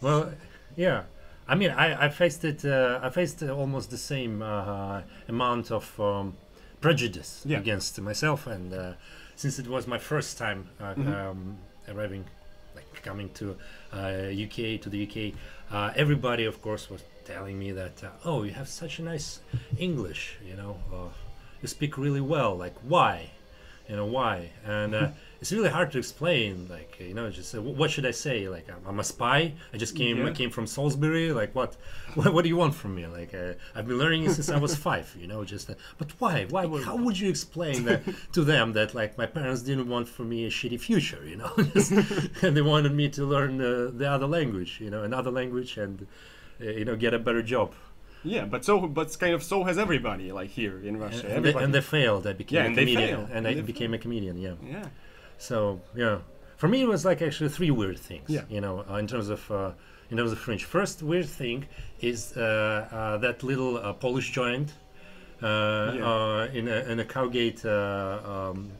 Well, yeah. I mean, I, I faced it. Uh, I faced uh, almost the same uh, amount of um, prejudice Yeah. against myself, and uh, since it was my first time uh, Mhm. um, arriving, like coming to uh, UK to the UK, uh, everybody, of course, was telling me that, uh, oh, you have such a nice English. You know, uh, you speak really well. Like, why? You know, why? And uh, it's really hard to explain. Like, you know, just uh, what should I say? Like, I'm, I'm a spy. I just came Yeah. I came from Salisbury. Like, what? What, what do you want from me? Like, uh, I've been learning since I was five. You know, just. Uh, but why? Why? How would you explain that to them that like my parents didn't want for me a shitty future? You know, Just- and they wanted me to learn uh, the other language. You know, another language and. Uh, you know, get a better job, Yeah, but so but kind of so has everybody like here in Russia. and, they, and they failed. I became Yeah, a comedian, and and I became a comedian. Yeah. yeah. So yeah, for me it was like actually three weird things. Yeah. You know, uh, in terms of uh, in terms of Fringe. First weird thing is uh, uh, that little uh, Polish joint uh, Yeah. uh, in a in a Cowgate uh, um,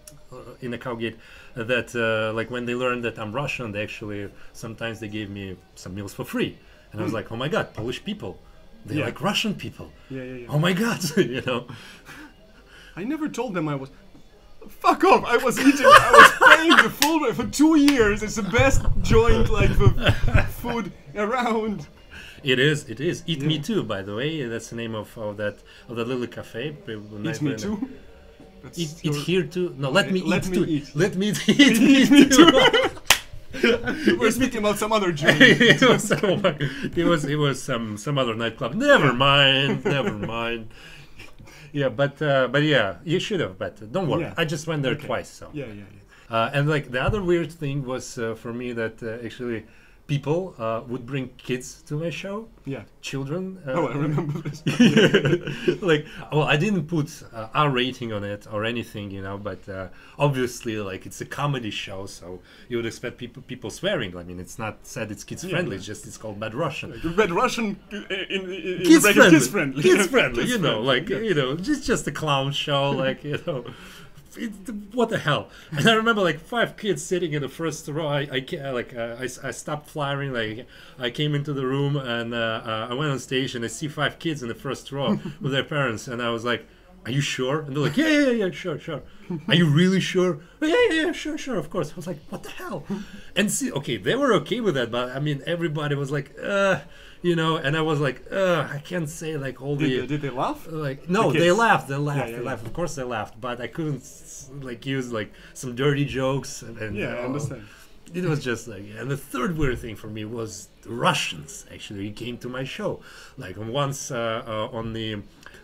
in a Cowgate that uh, like when they learned that I'm Russian, they actually sometimes they gave me some meals for free, and I was like, oh my god, Polish people, they Yeah. like Russian people. Yeah, yeah, yeah. Oh my god, you know. I never told them I was. Fuck off! I was eating. I was paying the full for two years. It's the best joint like for food around. It is. It is. Eat me too. By the way, that's the name of, of that of that little cafe. Eat me too. Eat, eat here too. No, let me Let eat me too. eat. Let me eat, Eat me me too. We're speaking about some other joint. it was it was it was some some other nightclub. Never mind. Never mind. Yeah, but uh, but yeah, you should have. But uh, don't worry. Yeah. I just went there Okay. twice. So yeah, yeah, yeah. uh, and like the other weird thing was uh, for me that uh, actually people uh, would bring kids to my show, Yeah. children. Uh, Oh, I remember this. like well i didn't put uh, r rating on it or anything you know but uh, obviously like it's a comedy show so you would expect people people swearing i mean it's not said it's kids friendly yeah. it's just it's called bad russian Bad Russian uh, in, in, in kids friendly kids friendly. kids friendly you know like yeah. you know just just a clown show like you know what the hell? And i remember like five kids sitting in the first row. I, I like uh, I, I stopped flying like i came into the room and uh, uh, i went on stage and i see five kids in the first row with their parents. And i was like are you sure? And they're like yeah yeah yeah, yeah sure sure. Are you really sure? Yeah yeah yeah sure sure of course. I was like what the hell? And see okay they were okay with that but i mean everybody was like uh you know and i was like uh i can't say like all the Did, they- did they laugh? like no The they laughed they laughed yeah, they yeah. laughed. Of course they laughed but i couldn't like use like some dirty jokes and, and Yeah, I uh, understand. it was just like and the third weird thing for me was the russians actually came to my show. Like once uh, uh, on the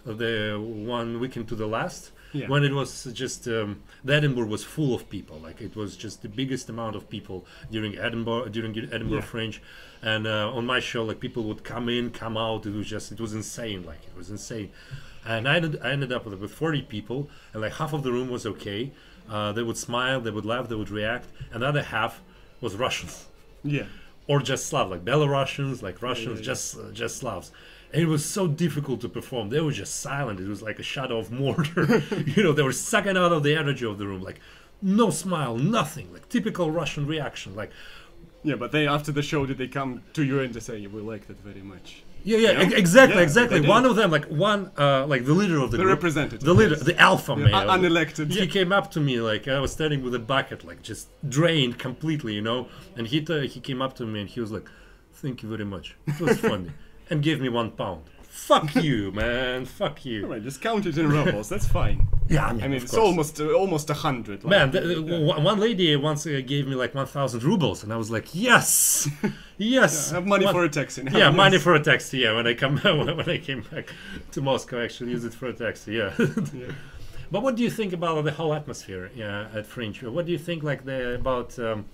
the one weekend to the last Yeah. when it was just um, the Edinburgh was full of people like it was just the biggest amount of people during Edinburgh during Edinburgh Yeah. Fringe and uh, on my show like people would come in come out it was just it was insane like it was insane and I ended, I ended up with, with 40 people and like half of the room was okay uh, they would smile they would laugh they would react Another half was Russians Yeah. or just Slav, like Belarusians, like Russians, yeah. just uh, just Slavs. And it was so difficult to perform. They were just silent. It was like a shadow of mortar. you know, they were sucking out of the energy of the room, like no smile, nothing, like typical Russian reaction. Like, Yeah, but they after the show, did they come to you and they say we liked it very much? yeah, yeah, Yeah. ex- exactly, Yeah, exactly. One of them, like one, uh, like the leader of the, The group, representative, the leader, yes. the alpha Yeah, male, unelected. He came up to me like I was standing with a bucket, like just drained completely, you know. And he t- he came up to me and he was like, "Thank you very much. It was funny," and give me one pound. Fuck you, man. Fuck you. right, just count it in rubles. That's fine. Yeah, I mean, I mean, of it's course. almost uh, almost a hundred. Like, Man, th- th- yeah. one lady once uh, gave me like 1,000 rubles, and I was like, yes, yes. have money One- for a taxi. now. yeah, money for a taxi. Yeah, when I come when I came back to Moscow, I actually used it for a taxi. Yeah. Yeah. But what do you think about the whole atmosphere yeah, at Fringe? What do you think like the about um,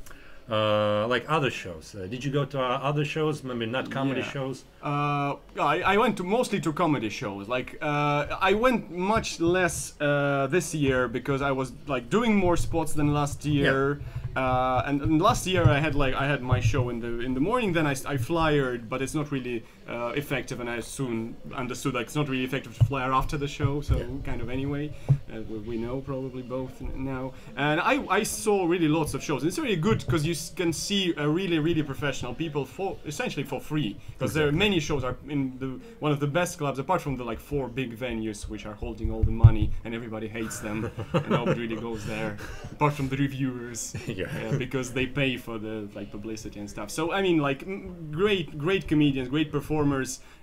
uh, like other shows? Uh, did you go to uh, other shows? Maybe not comedy Yeah. shows. Uh, I, I went to mostly to comedy shows. Like uh, I went much less uh, this year because I was like doing more spots than last year. Uh, and, and last year I had like I had my show in the in the morning. Then I, I flyered, but it's not really uh, effective. And I soon understood like it's not really effective to flyer after the show. So kind of anyway, uh, we, we know probably both now. And I, I saw really lots of shows. And it's really good because you s- can see a really really professional people for essentially for free because there are many shows are in the one of the best clubs apart from the like four big venues which are holding all the money and everybody hates them and nobody really goes there apart from the reviewers Yeah. uh, because they pay for the like publicity and stuff so i mean like m- great great comedians great performers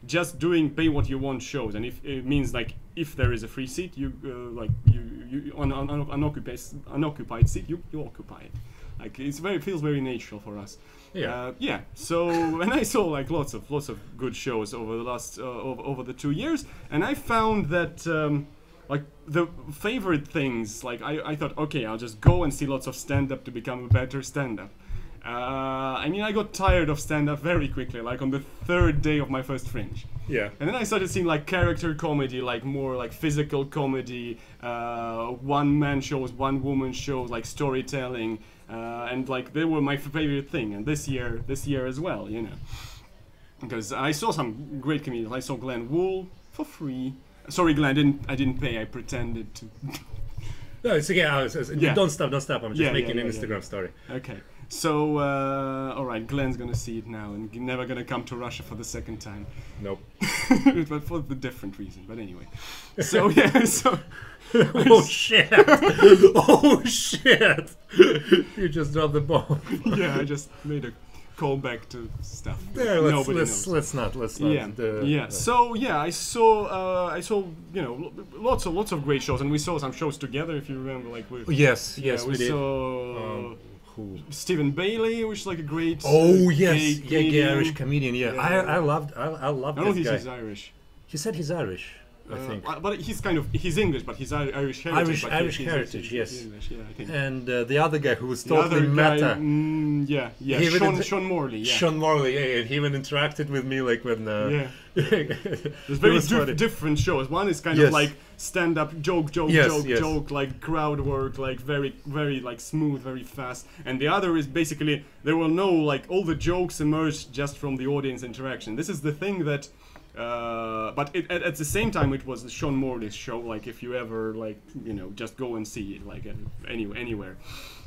just doing pay what you want shows and if it means like if there is a free seat you uh, like you, you on an un- unoccupied unoccupied seat you, you occupy it like it's very feels very natural for us Yeah. uh, yeah. So and I saw like lots of lots of good shows over the last uh, over, over the two years, and I found that um, like the favorite things like I, I thought okay I'll just go and see lots of stand up to become a better stand up. Uh, I mean I got tired of stand up very quickly, like on the third day of my first fringe. Yeah. And then I started seeing like character comedy, like more like physical comedy, uh, one man shows, one woman shows, like storytelling, uh, and like they were my favorite thing. And this year, this year as well, you know, because I saw some great comedians. I saw Glenn Wool for free. Sorry, Glenn. I didn't. I didn't pay. I pretended to. No, it's okay. I was- Yeah. Don't stop, don't stop. I'm just Yeah, making yeah, an yeah, yeah. Instagram story. Okay. So, uh, all right. Glenn's gonna see it now, and never gonna come to Russia for the second time, Nope. but for the different reason. But anyway. So yeah. So oh shit! oh shit! you just dropped the bomb. yeah, I just made a callback to stuff. There, let's Nobody let's, knows. let's not let's not. yeah, uh, yeah. uh, So yeah, I saw, uh, I saw, you know, lots of lots of great shows, and we saw some shows together. If you remember, like we, yes, yeah, yes, we, we, did. saw Um, who? Stephen Bailey, which is like a great. Oh uh, yes, gay yeah, gay. Irish comedian. Yeah, Yeah. I I loved I, I loved I don't this think guy. he's Irish. He said he's Irish. I Uh, think. uh, but he's kind of he's English, but he's Irish heritage. Irish- Irish he's- heritage, he's yes. English, yeah, I think. And uh, the other guy who was totally meta. mm, yeah, yeah, He Sean, Sean Morley, yeah. Sean Morley, yeah, and he even interacted with me like when. Uh, yeah. There's very dif- different shows. One is kind Yes. of like stand-up joke, joke, Yes, joke, yes. joke, like crowd work, like very, very like smooth, very fast. And the other is basically there were no like all the jokes emerged just from the audience interaction. This is the thing that. Uh, but it, at, at the same time, it was the Sean Morley's show. Like, if you ever like, you know, just go and see it, like, any, anywhere,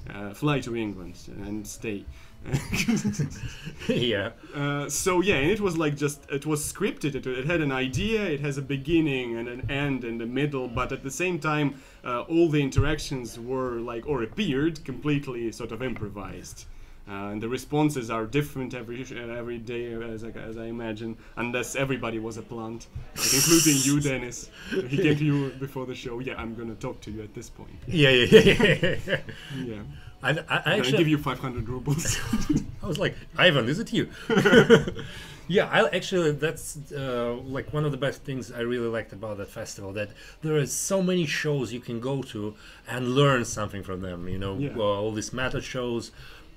uh, fly to England and stay. yeah. Uh, so yeah, and it was like just it was scripted. It, it had an idea. It has a beginning and an end and a middle. But at the same time, uh, all the interactions were like or appeared completely sort of improvised. Uh, and the responses are different every uh, every day, as I, as I imagine, unless everybody was a plant, like, including you, Denis. He came to you before the show. Yeah, I'm gonna talk to you at this point. Yeah, yeah, yeah, yeah, yeah. I, I, I I'm give you 500 rubles. I was like, Ivan, is it you? yeah, I actually that's uh, like one of the best things I really liked about that festival. That there are so many shows you can go to and learn something from them. You know, Yeah. uh, all these meta shows,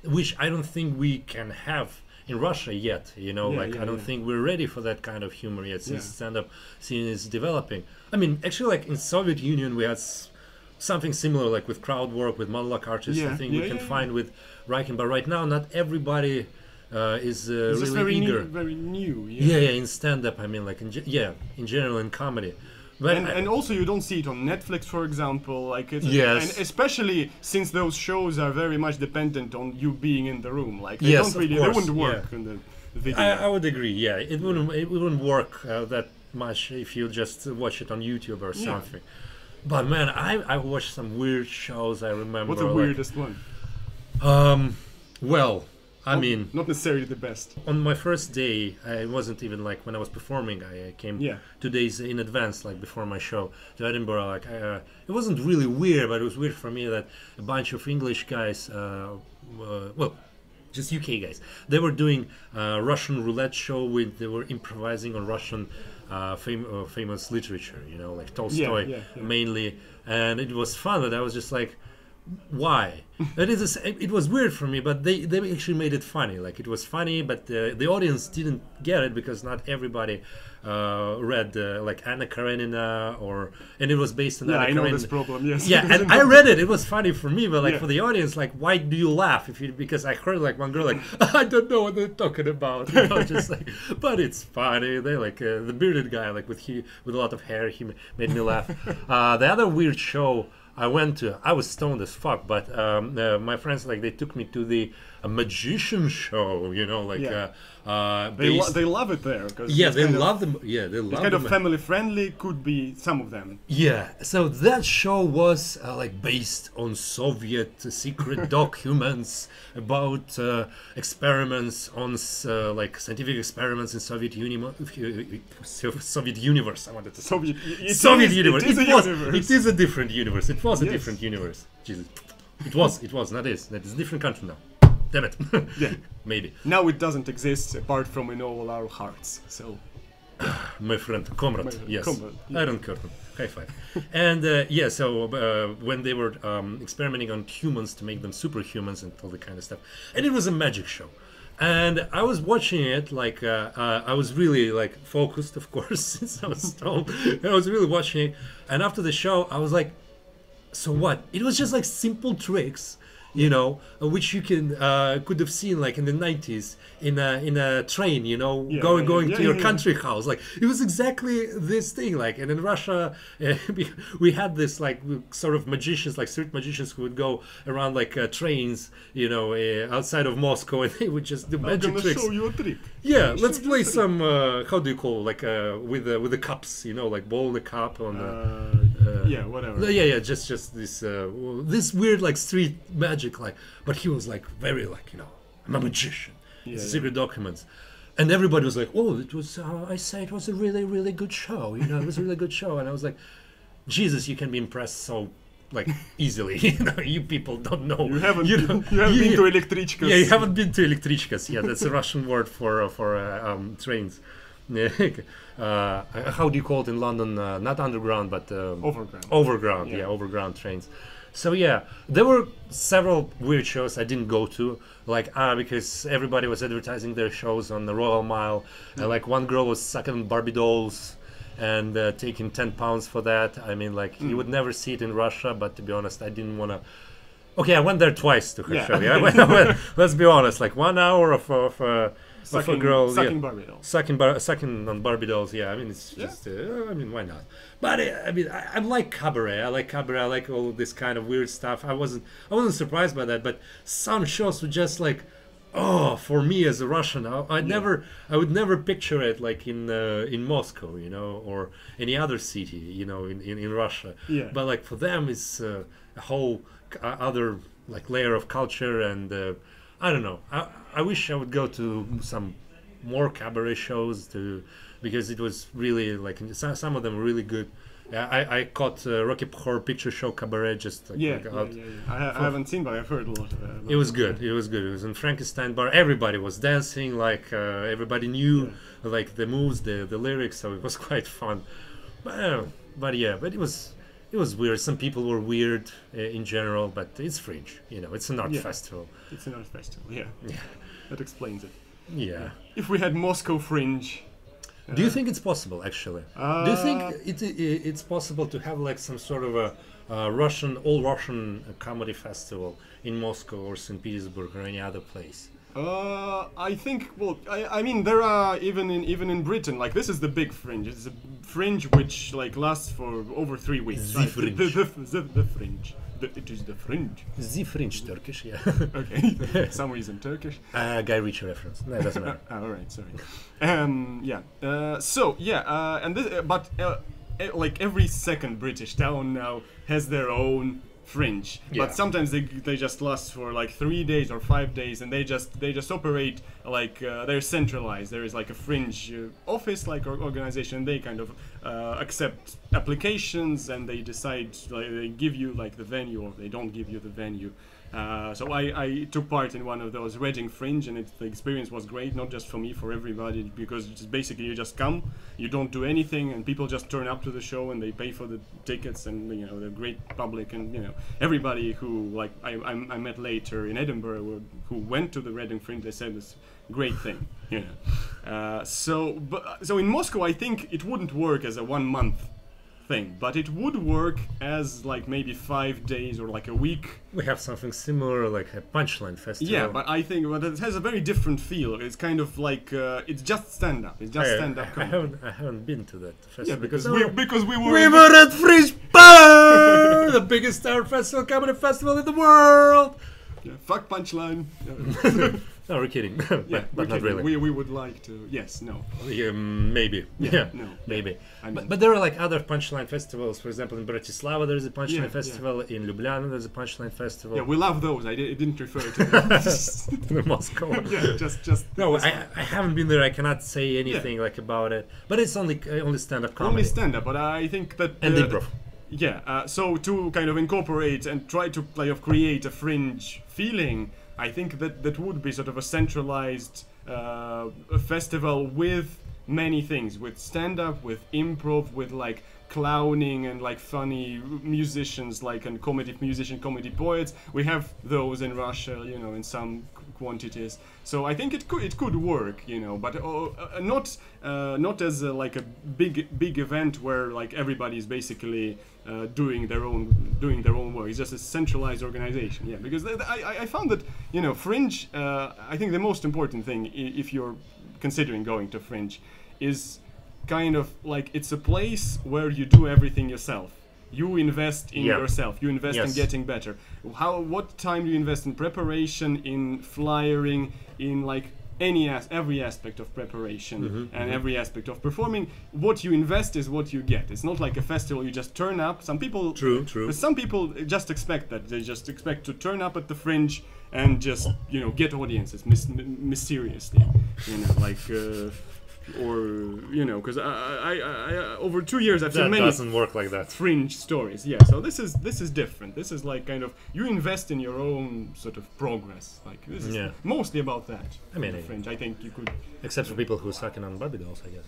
which I don't think we can have in Russia yet. You know, Yeah, like yeah, I don't yeah. think we're ready for that kind of humor yet, since Yeah. stand-up scene is developing. I mean, actually, like in Soviet Union, we had. S- Something similar, like with crowd work, with monologue artists, I think yeah, we can yeah, yeah. find with Raikin. But right now, not everybody uh, is uh, really very eager. new, very new. yeah, yeah, in stand-up, I mean, like in yeah, in general in comedy. But and, I- and also you don't see it on Netflix, for example. Like it's, Yes. and especially since those shows are very much dependent on you being in the room. Like they Yes, don't really, they wouldn't yeah. work in the video. I, I would agree. Yeah, it wouldn't it wouldn't work uh, that much if you just watch it on YouTube or Yeah. something. But man, I I watched some weird shows. I remember. What's the like- weirdest one? Um, well, I mean, not necessarily the best. on my first day, I wasn't even like when I was performing. I, I came Yeah. two days in advance, like before my show to Edinburgh. Like I, uh, it wasn't really weird, but it was weird for me that a bunch of English guys, uh, uh, well, just UK guys, they were doing a Russian roulette show with they were improvising on Russian. Uh, fam- uh, famous literature, you know, like Tolstoy yeah, yeah. mainly, and it was fun. That I was just like, why it is a it was weird for me but they they actually made it funny like it was funny but uh, the audience didn't get it because not everybody uh, read uh, like Anna Karenina or and it was based on Yeah, Anna I know Karenina. this problem. Yes. yeah and I read it it was funny for me but like Yeah. for the audience like why do you laugh if you because I heard like one girl like I don't know what they're talking about you know just like but it's funny they like uh, the bearded guy like with he with a lot of hair he made me laugh uh, the other weird show I went to. I was stoned as fuck, but um, uh, my friends like they took me to the a magician show. You know, like Yeah. uh, uh, They, lo- they love it there. yeah, they kind of- love them. Yeah, they It's love kind of family friendly. Could be some of them. Yeah, so that show was uh, like based on Soviet secret documents about uh, experiments on uh, like scientific experiments in Soviet Union, Soviet universe. I wanted to say. Soviet. it Soviet is- universe. It is a was. universe. It is a different universe. It was a Yes. different universe. Jesus. It was. It was. Not is. That is a different country now. Damn it. Yeah. Maybe. Now it doesn't exist apart from in all our hearts. So my friend comrade My- yes comrade, yes. iron curtain high five and uh, yeah so uh, when they were um, experimenting on humans to make them superhumans and all the kind of stuff and it was a magic show and i was watching it like uh, uh, i was really like focused of course since i was stoned and i was really watching it and after the show i was like so what it was just like simple tricks you know, uh, which you can uh, could have seen like in the nineties in a in a train, you know, Yeah, going yeah, going yeah, to your country house. Like it was exactly this thing. Like and in Russia, uh, we- had this like sort of magicians, like street magicians who would go around like uh, trains, you know, uh, outside of Moscow, and they would just do I'm magic gonna tricks. show you a trick. Yeah, Show let's play some. Uh, how do you call it? like uh, with the with the cups? You know, like bowl the cup on the. Uh, yeah, whatever. Yeah, yeah, just just this uh, this weird like street magic, like. But he was like very like you know, I'm a magician. Yeah, secret documents, and everybody was like, oh, it was. Uh, I say it was a really really good show. You know, it was a really good show, and I was like, Jesus, you can be impressed so like easily. you know, you people don't know. You haven't, You you, haven't you- been to Electrichkas. yeah, you haven't been to Elektrichkas. Yeah, that's a Russian word for uh, for uh, um, trains. uh, how do you call it in London? Uh, not underground, but um, Overground. overground. Yeah. Yeah. overground trains. So yeah, there were several weird shows I didn't go to, like ah because everybody was advertising their shows on the Royal Mile, and like one girl was sucking Barbie dolls. And uh, taking 10 pounds for that. I mean, like, you would never see it in Russia, but to be honest, I didn't want to Okay, I went there twice to her Yeah. show. Yeah, I went- I went- let's be honest. Like one hour of of, uh, Sucking, girl, sucking yeah, Barbie dolls. sucking, bar- sucking on Barbie dolls. Yeah, I mean it's Yeah. just. Uh, I mean, why not? But uh, I mean, I, I like cabaret. I like cabaret. I like all this kind of weird stuff. I wasn't I wasn't surprised by that, but some shows were just like. Oh, for me as a Russian, I, I never, I would never picture it like in uh, in Moscow, you know, or any other city, you know, in, in, in Russia. Yeah. But like for them, it's uh, a whole uh, other like layer of culture, and uh, I don't know. I, I wish I would go to some more cabaret shows to because it was really like some, some of them were really good. Yeah, I, I caught uh, Rocky Horror Picture Show cabaret just like, Yeah, like yeah, yeah, yeah. I, ha- I haven't seen, but I've heard a lot. Uh, about It was good. It was good. It was in Frankenstein bar. Everybody was dancing. Like uh, everybody knew like the moves, the the lyrics. So it was quite fun. But, uh, but yeah, but it was it was weird. Some people were weird uh, in general, but it's fringe. You know, it's an art Yeah. festival. It's an art festival. Yeah, Yeah. that explains it. Yeah. If we had Moscow Fringe, Do you think it's possible, actually? Do you think Uh, it, it's possible to have like some sort of a uh, Russian, all Russian uh, comedy festival in Moscow or St. Petersburg or any other place? Uh, I think. Well, I, I mean, there are even in even in Britain. Like this is the big fringe. It's a fringe which like lasts for over three weeks. The right? fringe. The, the, the, the fringe. The, it is the fringe. The French Turkish, yeah. Okay. Some reason Turkish. uh, Guy Ritchie reference. No, it doesn't matter. All right. Sorry. Um. Yeah. Uh. So yeah. Uh. And this. Uh, but uh, like every second British town now has their own fringe Yeah. but sometimes they, they just last for like three days or five days and they just they just operate like uh, they're centralized there is like a fringe uh, office like or organization they kind of uh, accept applications and they decide like they give you like the venue or they don't give you the venue uh, so I, I took part in one of those Reading Fringe, and it, the experience was great, not just for me, for everybody, because basically you just come, you don't do anything, and people just turn up to the show and they pay for the tickets, and you know they're great public, and you know everybody who like I, I, I met later in Edinburgh who, went to the Reading Fringe, they said a great thing, you know. Uh, so but so in Moscow, I think it wouldn't work as a one month thing, but it would work as like maybe five days or like a week We have something similar, like a Punchline Festival. yeah, but I think but it has a very different feel. It's kind of like uh, it's just stand up. It's just I, stand up I, I haven't, I haven't been to that festival. Yeah, because we because we were we were at Fringe the biggest art festival, comedy festival in the world. Yeah, fuck punchline. No, we're kidding, but, yeah, but we're not kidding. really. We, we would like to. Yes, no. Yeah, mm, maybe. Yeah, Yeah, no, maybe. I mean- but, but there are like other punchline festivals. For example, in Bratislava there's a punchline festival. In Ljubljana there's a punchline festival. Yeah, we love those. I, di- I didn't refer to them. in Moscow. yeah, just just No, I, I haven't been there. I cannot say anything like about it. But it's only uh, only stand-up comedy only stand up. But I think that and uh, improv. Yeah, uh, so to kind of incorporate and try to kind of create a fringe feeling, I think that that would be sort of a centralized uh, festival with many things, with stand up, with improv, with like clowning and like funny musicians, like and comedy musician, comedy poets. We have those in Russia, you know, in some quantities. So I think it could it could work, you know, but uh, uh, not uh, not as a, like a big big event where like everybody is basically uh, doing their own doing their own work. It's just a centralized organization, yeah. Because I, I- found that you know Fringe. Uh, I think the most important thing if you're considering going to Fringe is kind of like it's a place where you do everything yourself. You invest in Yeah. yourself. You invest in getting better. How what time do you invest in preparation, in flyering, in like any as every aspect of preparation Mm-hmm, and every aspect of performing? What you invest is what you get. It's not like a festival you just turn up. Some people True, true. some people just expect that. They just expect to turn up at the fringe and just you know get audiences mis- mysteriously, you know, like. Uh, or you know, because I, I, I, I, over two years I've That seen many doesn't work like that. fringe stories. Yeah, so this is this is different. This is like kind of you invest in your own sort of progress. Like this is Yeah. mostly about that. I mean, fringe. I think you could. Except for people who are sucking on Barbie dolls, I guess.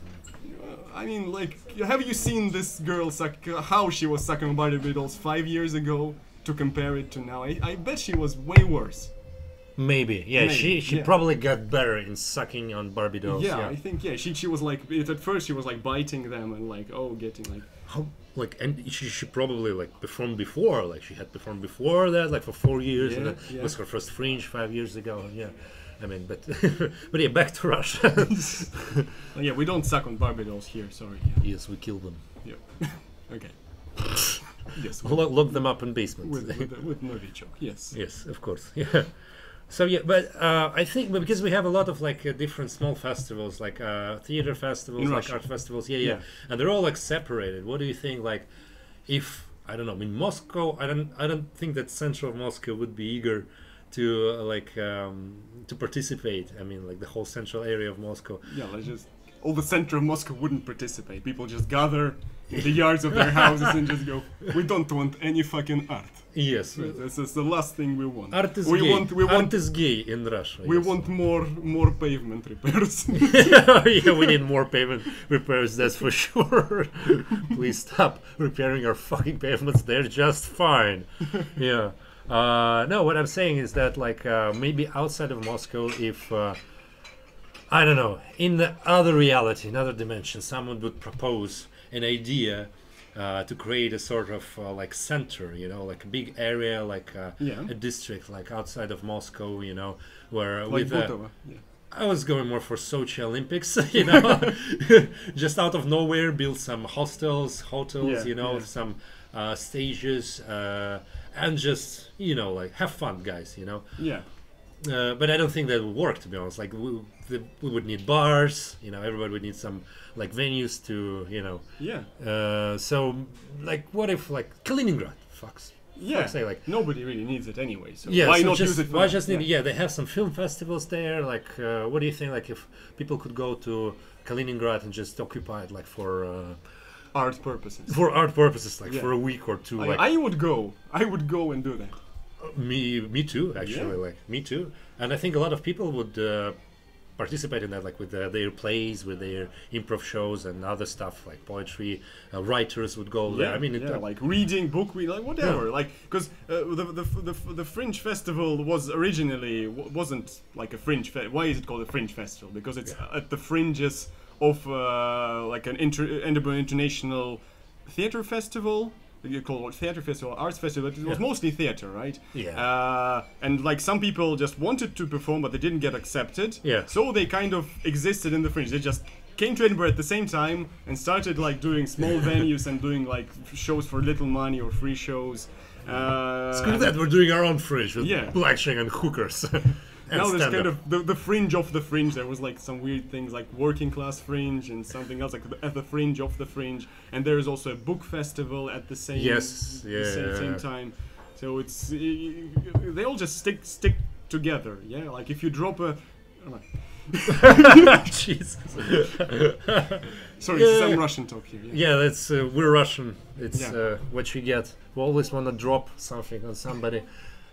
I mean, like, have you seen this girl suck? How she was sucking on Barbie dolls five years ago to compare it to now? I, I bet she was way worse. Maybe, yeah. Maybe, she she yeah. probably got better in sucking on Barbie dolls. yeah, Yeah, I think yeah. She she was like it, at first she was like biting them and like oh getting like How, like, and she, she probably like performed before. Like she had performed before that, like for four years, and Yeah, that yeah. was her first Fringe five years ago. Yeah, I mean, but but yeah, back to Russia. oh, yeah we don't suck on Barbie dolls here. Sorry. yes, we kill them. Yeah. yeah. okay. yes. Lock, lock them up in basements. with, with, with Novichok. Yes. Yes, of course. Yeah. So yeah, but uh, I think but because we have a lot of like uh, different small festivals, like uh, theater festivals, In like Russia. art festivals. Yeah, yeah, Yeah. and they're all like separated. What do you think? Like, if I don't know, in Moscow, I don't, I don't think that central Moscow would be eager to uh, like um, to participate. I mean, like the whole central area of Moscow. Yeah. Let's just. All the center of Moscow wouldn't participate. People just gather in the yards of their houses and just go. We don't want any fucking art. Yes, This is the last thing we want. art is we gay. want. We art want. is gay in Russia. We yes. want more more pavement repairs. yeah, we need more pavement repairs, that's for sure. Please stop repairing our fucking pavements, they're just fine. Yeah. Uh, no, what I'm saying is that, like, uh, maybe outside of Moscow, if, uh, I don't know, in the other reality, another dimension, someone would propose an idea. Uh, to create a sort of uh, like center, you know, like a big area, like uh, Yeah. a district, like outside of Moscow, you know, where like with uh, Butovo. Yeah. I was going more for Sochi Olympics, you know, just out of nowhere, build some hostels, hotels, Yeah, you know, some uh, stages, uh, and just you know, like have fun, guys, you know. Yeah. Uh, but I don't think that would work, to be honest. Like we, the, we would need bars, you know, everybody would need some like venues to, you know. Yeah. Uh, so, like, what if like Kaliningrad? Fucks. Yeah. sake, like Nobody really needs it anyway. So yeah, why so not just, use it? For why that? just need? yeah. Yeah. they have some film festivals there. Like, uh, what do you think? Like, if people could go to Kaliningrad and just occupy it, like for uh, art purposes? for art purposes, like Yeah. for a week or two. I, like I would go. I would go and do that. me, me too. Actually, Yeah. like me too. And I think a lot of people would uh, participate in that, like with uh, their plays, with their improv shows and other stuff, like poetry. Uh, writers would go there. I mean, it, yeah, like reading, book reading, like whatever. Like because uh, the, the the the Fringe Festival was originally w- wasn't like a Fringe. Fe- Why is it called a Fringe Festival? Because it's at the fringes of uh, like an inter- Edinburgh International Theatre Festival. You call it theatre festival, arts festival. but It was Yeah. mostly theatre, right? Yeah. Uh, and like some people just wanted to perform, but they didn't get accepted. Yeah. So they kind of existed in the fringe. They just came to Edinburgh at the same time and started like doing small venues and doing like shows for little money or free shows. Uh, Screw that, we're doing our own fringe with Yeah. blackjack and hookers. and now there's kind of the, the fringe of the fringe. There was like some weird things like working class fringe and something else like the, at the fringe of the fringe. And there is also a book festival at the same Yes, yeah, same, yeah, same time. So it's they all just stick stick together. Yeah, like if you drop a. Jesus. Sorry, Yeah. some Russian talk here. Yeah. Yeah, that's uh, we're Russian. It's Yeah. uh, what you get. We always want to drop something on somebody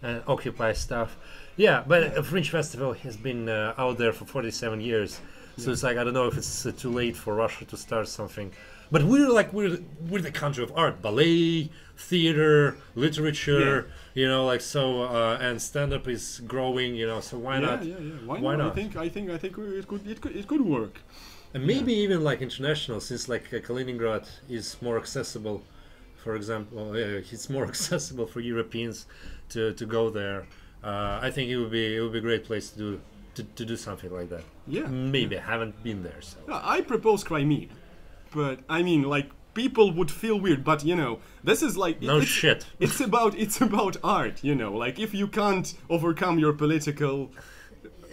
and occupy stuff. Yeah, but a Fringe Festival has been uh, out there for 47 years. So Yeah. it's like I don't know if it's uh, too late for Russia to start something. but we're like we're we're the country of art, ballet, theater, literature. You know, like so, uh, and stand up is growing. You know, so why yeah, not? yeah, yeah. Why, Why not? not? I think, I think, I think it could, it could, it could work. And maybe even like international, since like uh, Kaliningrad is more accessible. For example, uh, it's more accessible for Europeans to, to go there. Uh, I think it would be it would be a great place to do to, to do something like that. Yeah. Maybe I haven't been there, so Yeah, I propose Crimea, but I mean, like people would feel weird. But you know, this is like no it's, shit. It's about it's about art. You know, like if you can't overcome your political,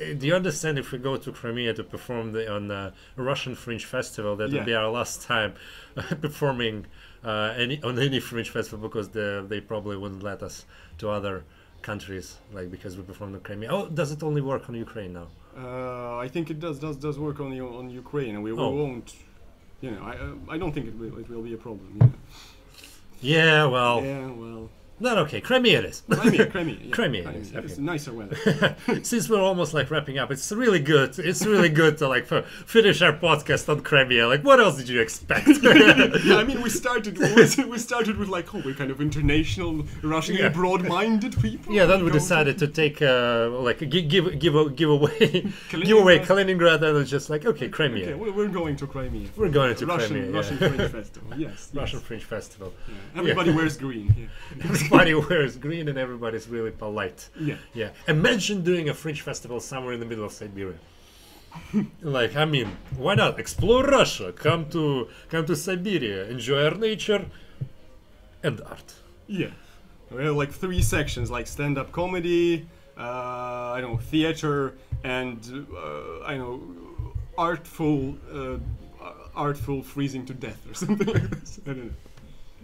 Uh, Do you understand if we go to Crimea to perform the, on a Russian Fringe Festival, that Yeah. would be our last time performing uh, any on any Fringe Festival because the, they probably wouldn't let us to other countries, like because we performed in Crimea. Oh, does it only work on Ukraine now? uh, I think it does does does work on on Ukraine, we, we Oh. won't. You know, I uh, I don't think it will it will be a problem. You know. Yeah, well, Yeah, well, not okay. Crimea it is. Crimea, Crimea, yeah. Crimea, I mean, yes, It's okay. nicer weather. Since we're almost like wrapping up, it's really good. It's really good to like finish our podcast on Crimea. Like, what else did you expect? yeah, I mean, we started with, we started with like, oh, we're kind of international, Russian, Yeah. broad-minded people. Yeah, then we to- decided to take uh, like gi- give give give away give away Kaliningrad, and it's just like okay, Crimea. Okay, we're, going to Crimea. We're going to Russian, Crimea. yeah. Russian Fringe Festival. Yes, Russian yes. Fringe Festival. Yeah. Everybody wears green. Everybody wears green and everybody's really polite. yeah. Yeah. Imagine doing a Fringe Festival somewhere in the middle of Siberia. like, I mean, why not? Explore Russia. Come to come to Siberia. Enjoy our nature and art. Yeah. We have like three sections, like stand-up comedy, uh, I don't know, theater, and uh, I know, artful, uh, artful freezing to death or something like this. I don't know.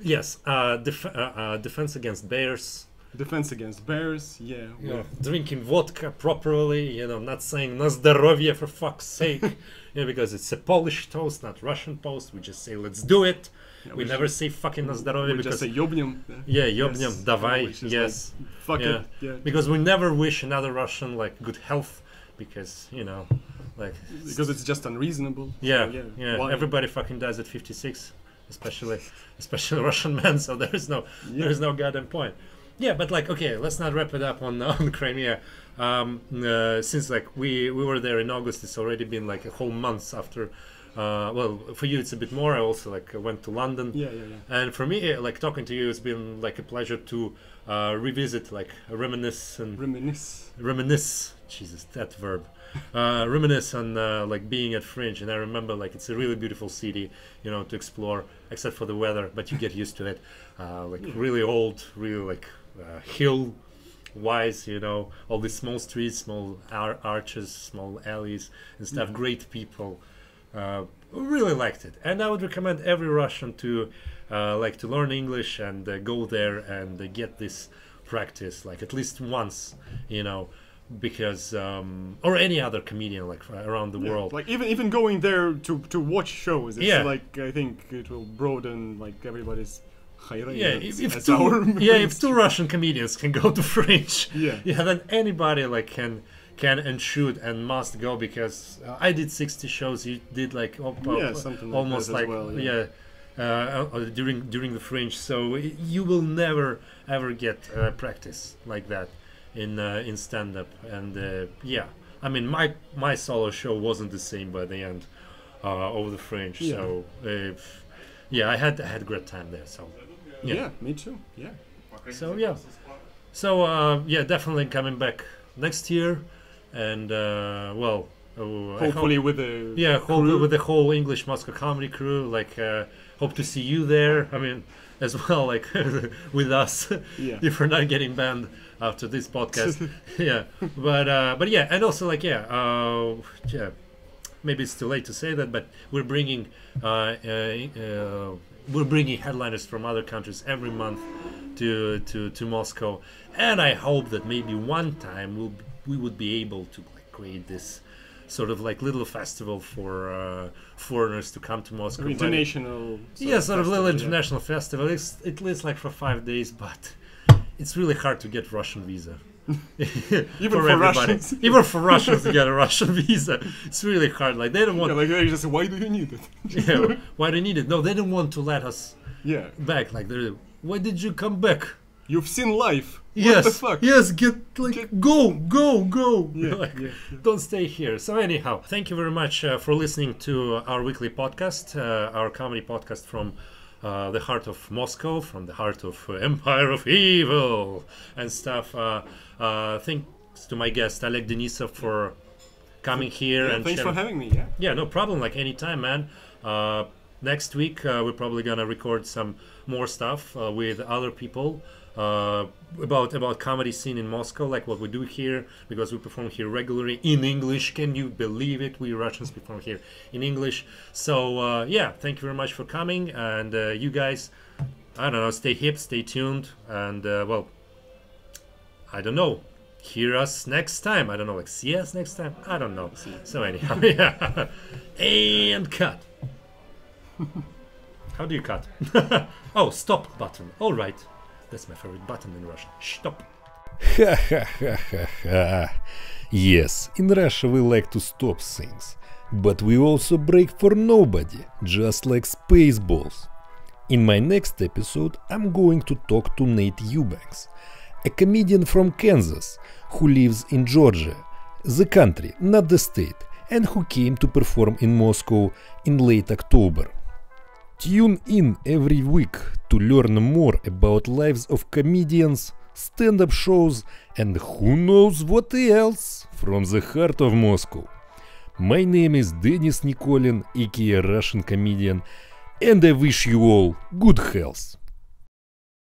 Yes, uh, def uh, uh, defense against bears. Defense against bears, yeah. Yeah. drinking vodka properly, you know, not saying na for fuck's sake, yeah, because it's a Polish toast, not Russian toast. We just say let's do it. Yeah, we, we, never say fucking na we because just say yobnyam. Yeah, yobnyam, yes. yes. Like, fuck yeah. it. Yeah. Because we never wish another Russian like good health because, you know, like because it's just unreasonable. Yeah. So, yeah. yeah. Everybody fucking dies at 56 especially especially Russian men. So there is no Yeah. there is no goddamn point. Yeah, but like okay, let's not wrap it up on on Crimea. Um, uh, since like we we were there in August, it's already been like a whole month after. Uh, well, for you it's a bit more. I also like went to London. Yeah, yeah, yeah. And for me, like talking to you, it's been like a pleasure to uh, revisit, like reminisce and Reminisce. reminisce jesus that verb uh, reminisce on uh, like being at fringe and i remember like it's a really beautiful city you know to explore except for the weather but you get used to it. Uh, like really old really like uh, hill wise you know all these small streets small ar- arches small alleys and stuff Yeah. great people. Uh, really liked it. And i would recommend every russian to uh, like to learn english and uh, go there and uh, get this practice like at least once you know because um or any other comedian like uh, around the Yeah, world Like even even going there to to watch shows, it's Yeah. like I think it will broaden like everybody's yeah if, if two yeah if two russian comedians can go to fringe Yeah. yeah then anybody like can can and should and must go because uh, i did 60 shows you did like al- Yeah, like almost like well, yeah, yeah. Uh, uh, during during the fringe so you will never ever get uh, practice like that in uh, in stand up and uh, yeah i mean my my solo show wasn't the same by the end uh, of the fringe Yeah. so uh, yeah i had i had a great time there so yeah. Yeah. me too. Yeah. so yeah so uh, yeah definitely coming back next year and uh, well uh, I hope- Hopefully with a yeah hope crew. with the whole english moscow comedy crew like uh, hope to see you there i mean as well like with us Yeah. if we're not getting banned after this podcast yeah but uh but yeah and also like yeah uh yeah maybe it's too late to say that but we're bringing uh, uh, uh we're bringing headliners from other countries every month to to to moscow and i hope that maybe one time we'll we would be able to like create this sort of like little festival for uh, foreigners to come to Moscow. but- international. yeah, sort of little festival, yeah. international festival. It's at least like for five days, but it's really hard to get Russian visa. Even for Russians. Even for Russians to get a Russian visa, it's really hard. Like they don't want. Yeah, like they just say, why do you need it? yeah, why do you need it? No, they don't want to let us yeah. back. Like, they're, why did you come back? You've seen life. yes, What the fuck? yes, get like go, go, go. Yeah, Like, yeah, Don't stay here. So anyhow, thank you very much uh, for listening to our weekly podcast, uh, our comedy podcast from uh, the heart of Moscow, from the heart of uh, Empire of Evil and stuff. Uh, uh, thanks to my guest Oleg Denisov for coming here Yeah, and thanks for having me. Yeah. yeah, no problem. Like anytime, man. Uh, next week uh, we're probably gonna record some more stuff uh, with other people uh, about about comedy scene in Moscow, like what we do here, because we perform here regularly in English. Can you believe it? We Russians perform here in English. So uh, yeah, thank you very much for coming, and uh, you guys, I don't know, stay hip, stay tuned, and uh, well, I don't know. Hear us next time. I don't know, like see us next time. I don't know. So anyhow, yeah, and cut. How do you cut? oh, stop button. All right, that's my favorite button in Russian. Stop. Ha ha ha ha ha. Yes, in Russia we like to stop things. But we also break for nobody, just like Spaceballs. In my next episode, I'm going to talk to Nate Eubanks, a comedian from Kansas who lives in Georgia, the country, not the state, and who came to perform in Moscow in late October. Tune in every week to learn more about lives of comedians, stand-up shows, and who knows what else from the heart of Moscow. My name is Denis Nikolin, aka Russian comedian, and I wish you all good health.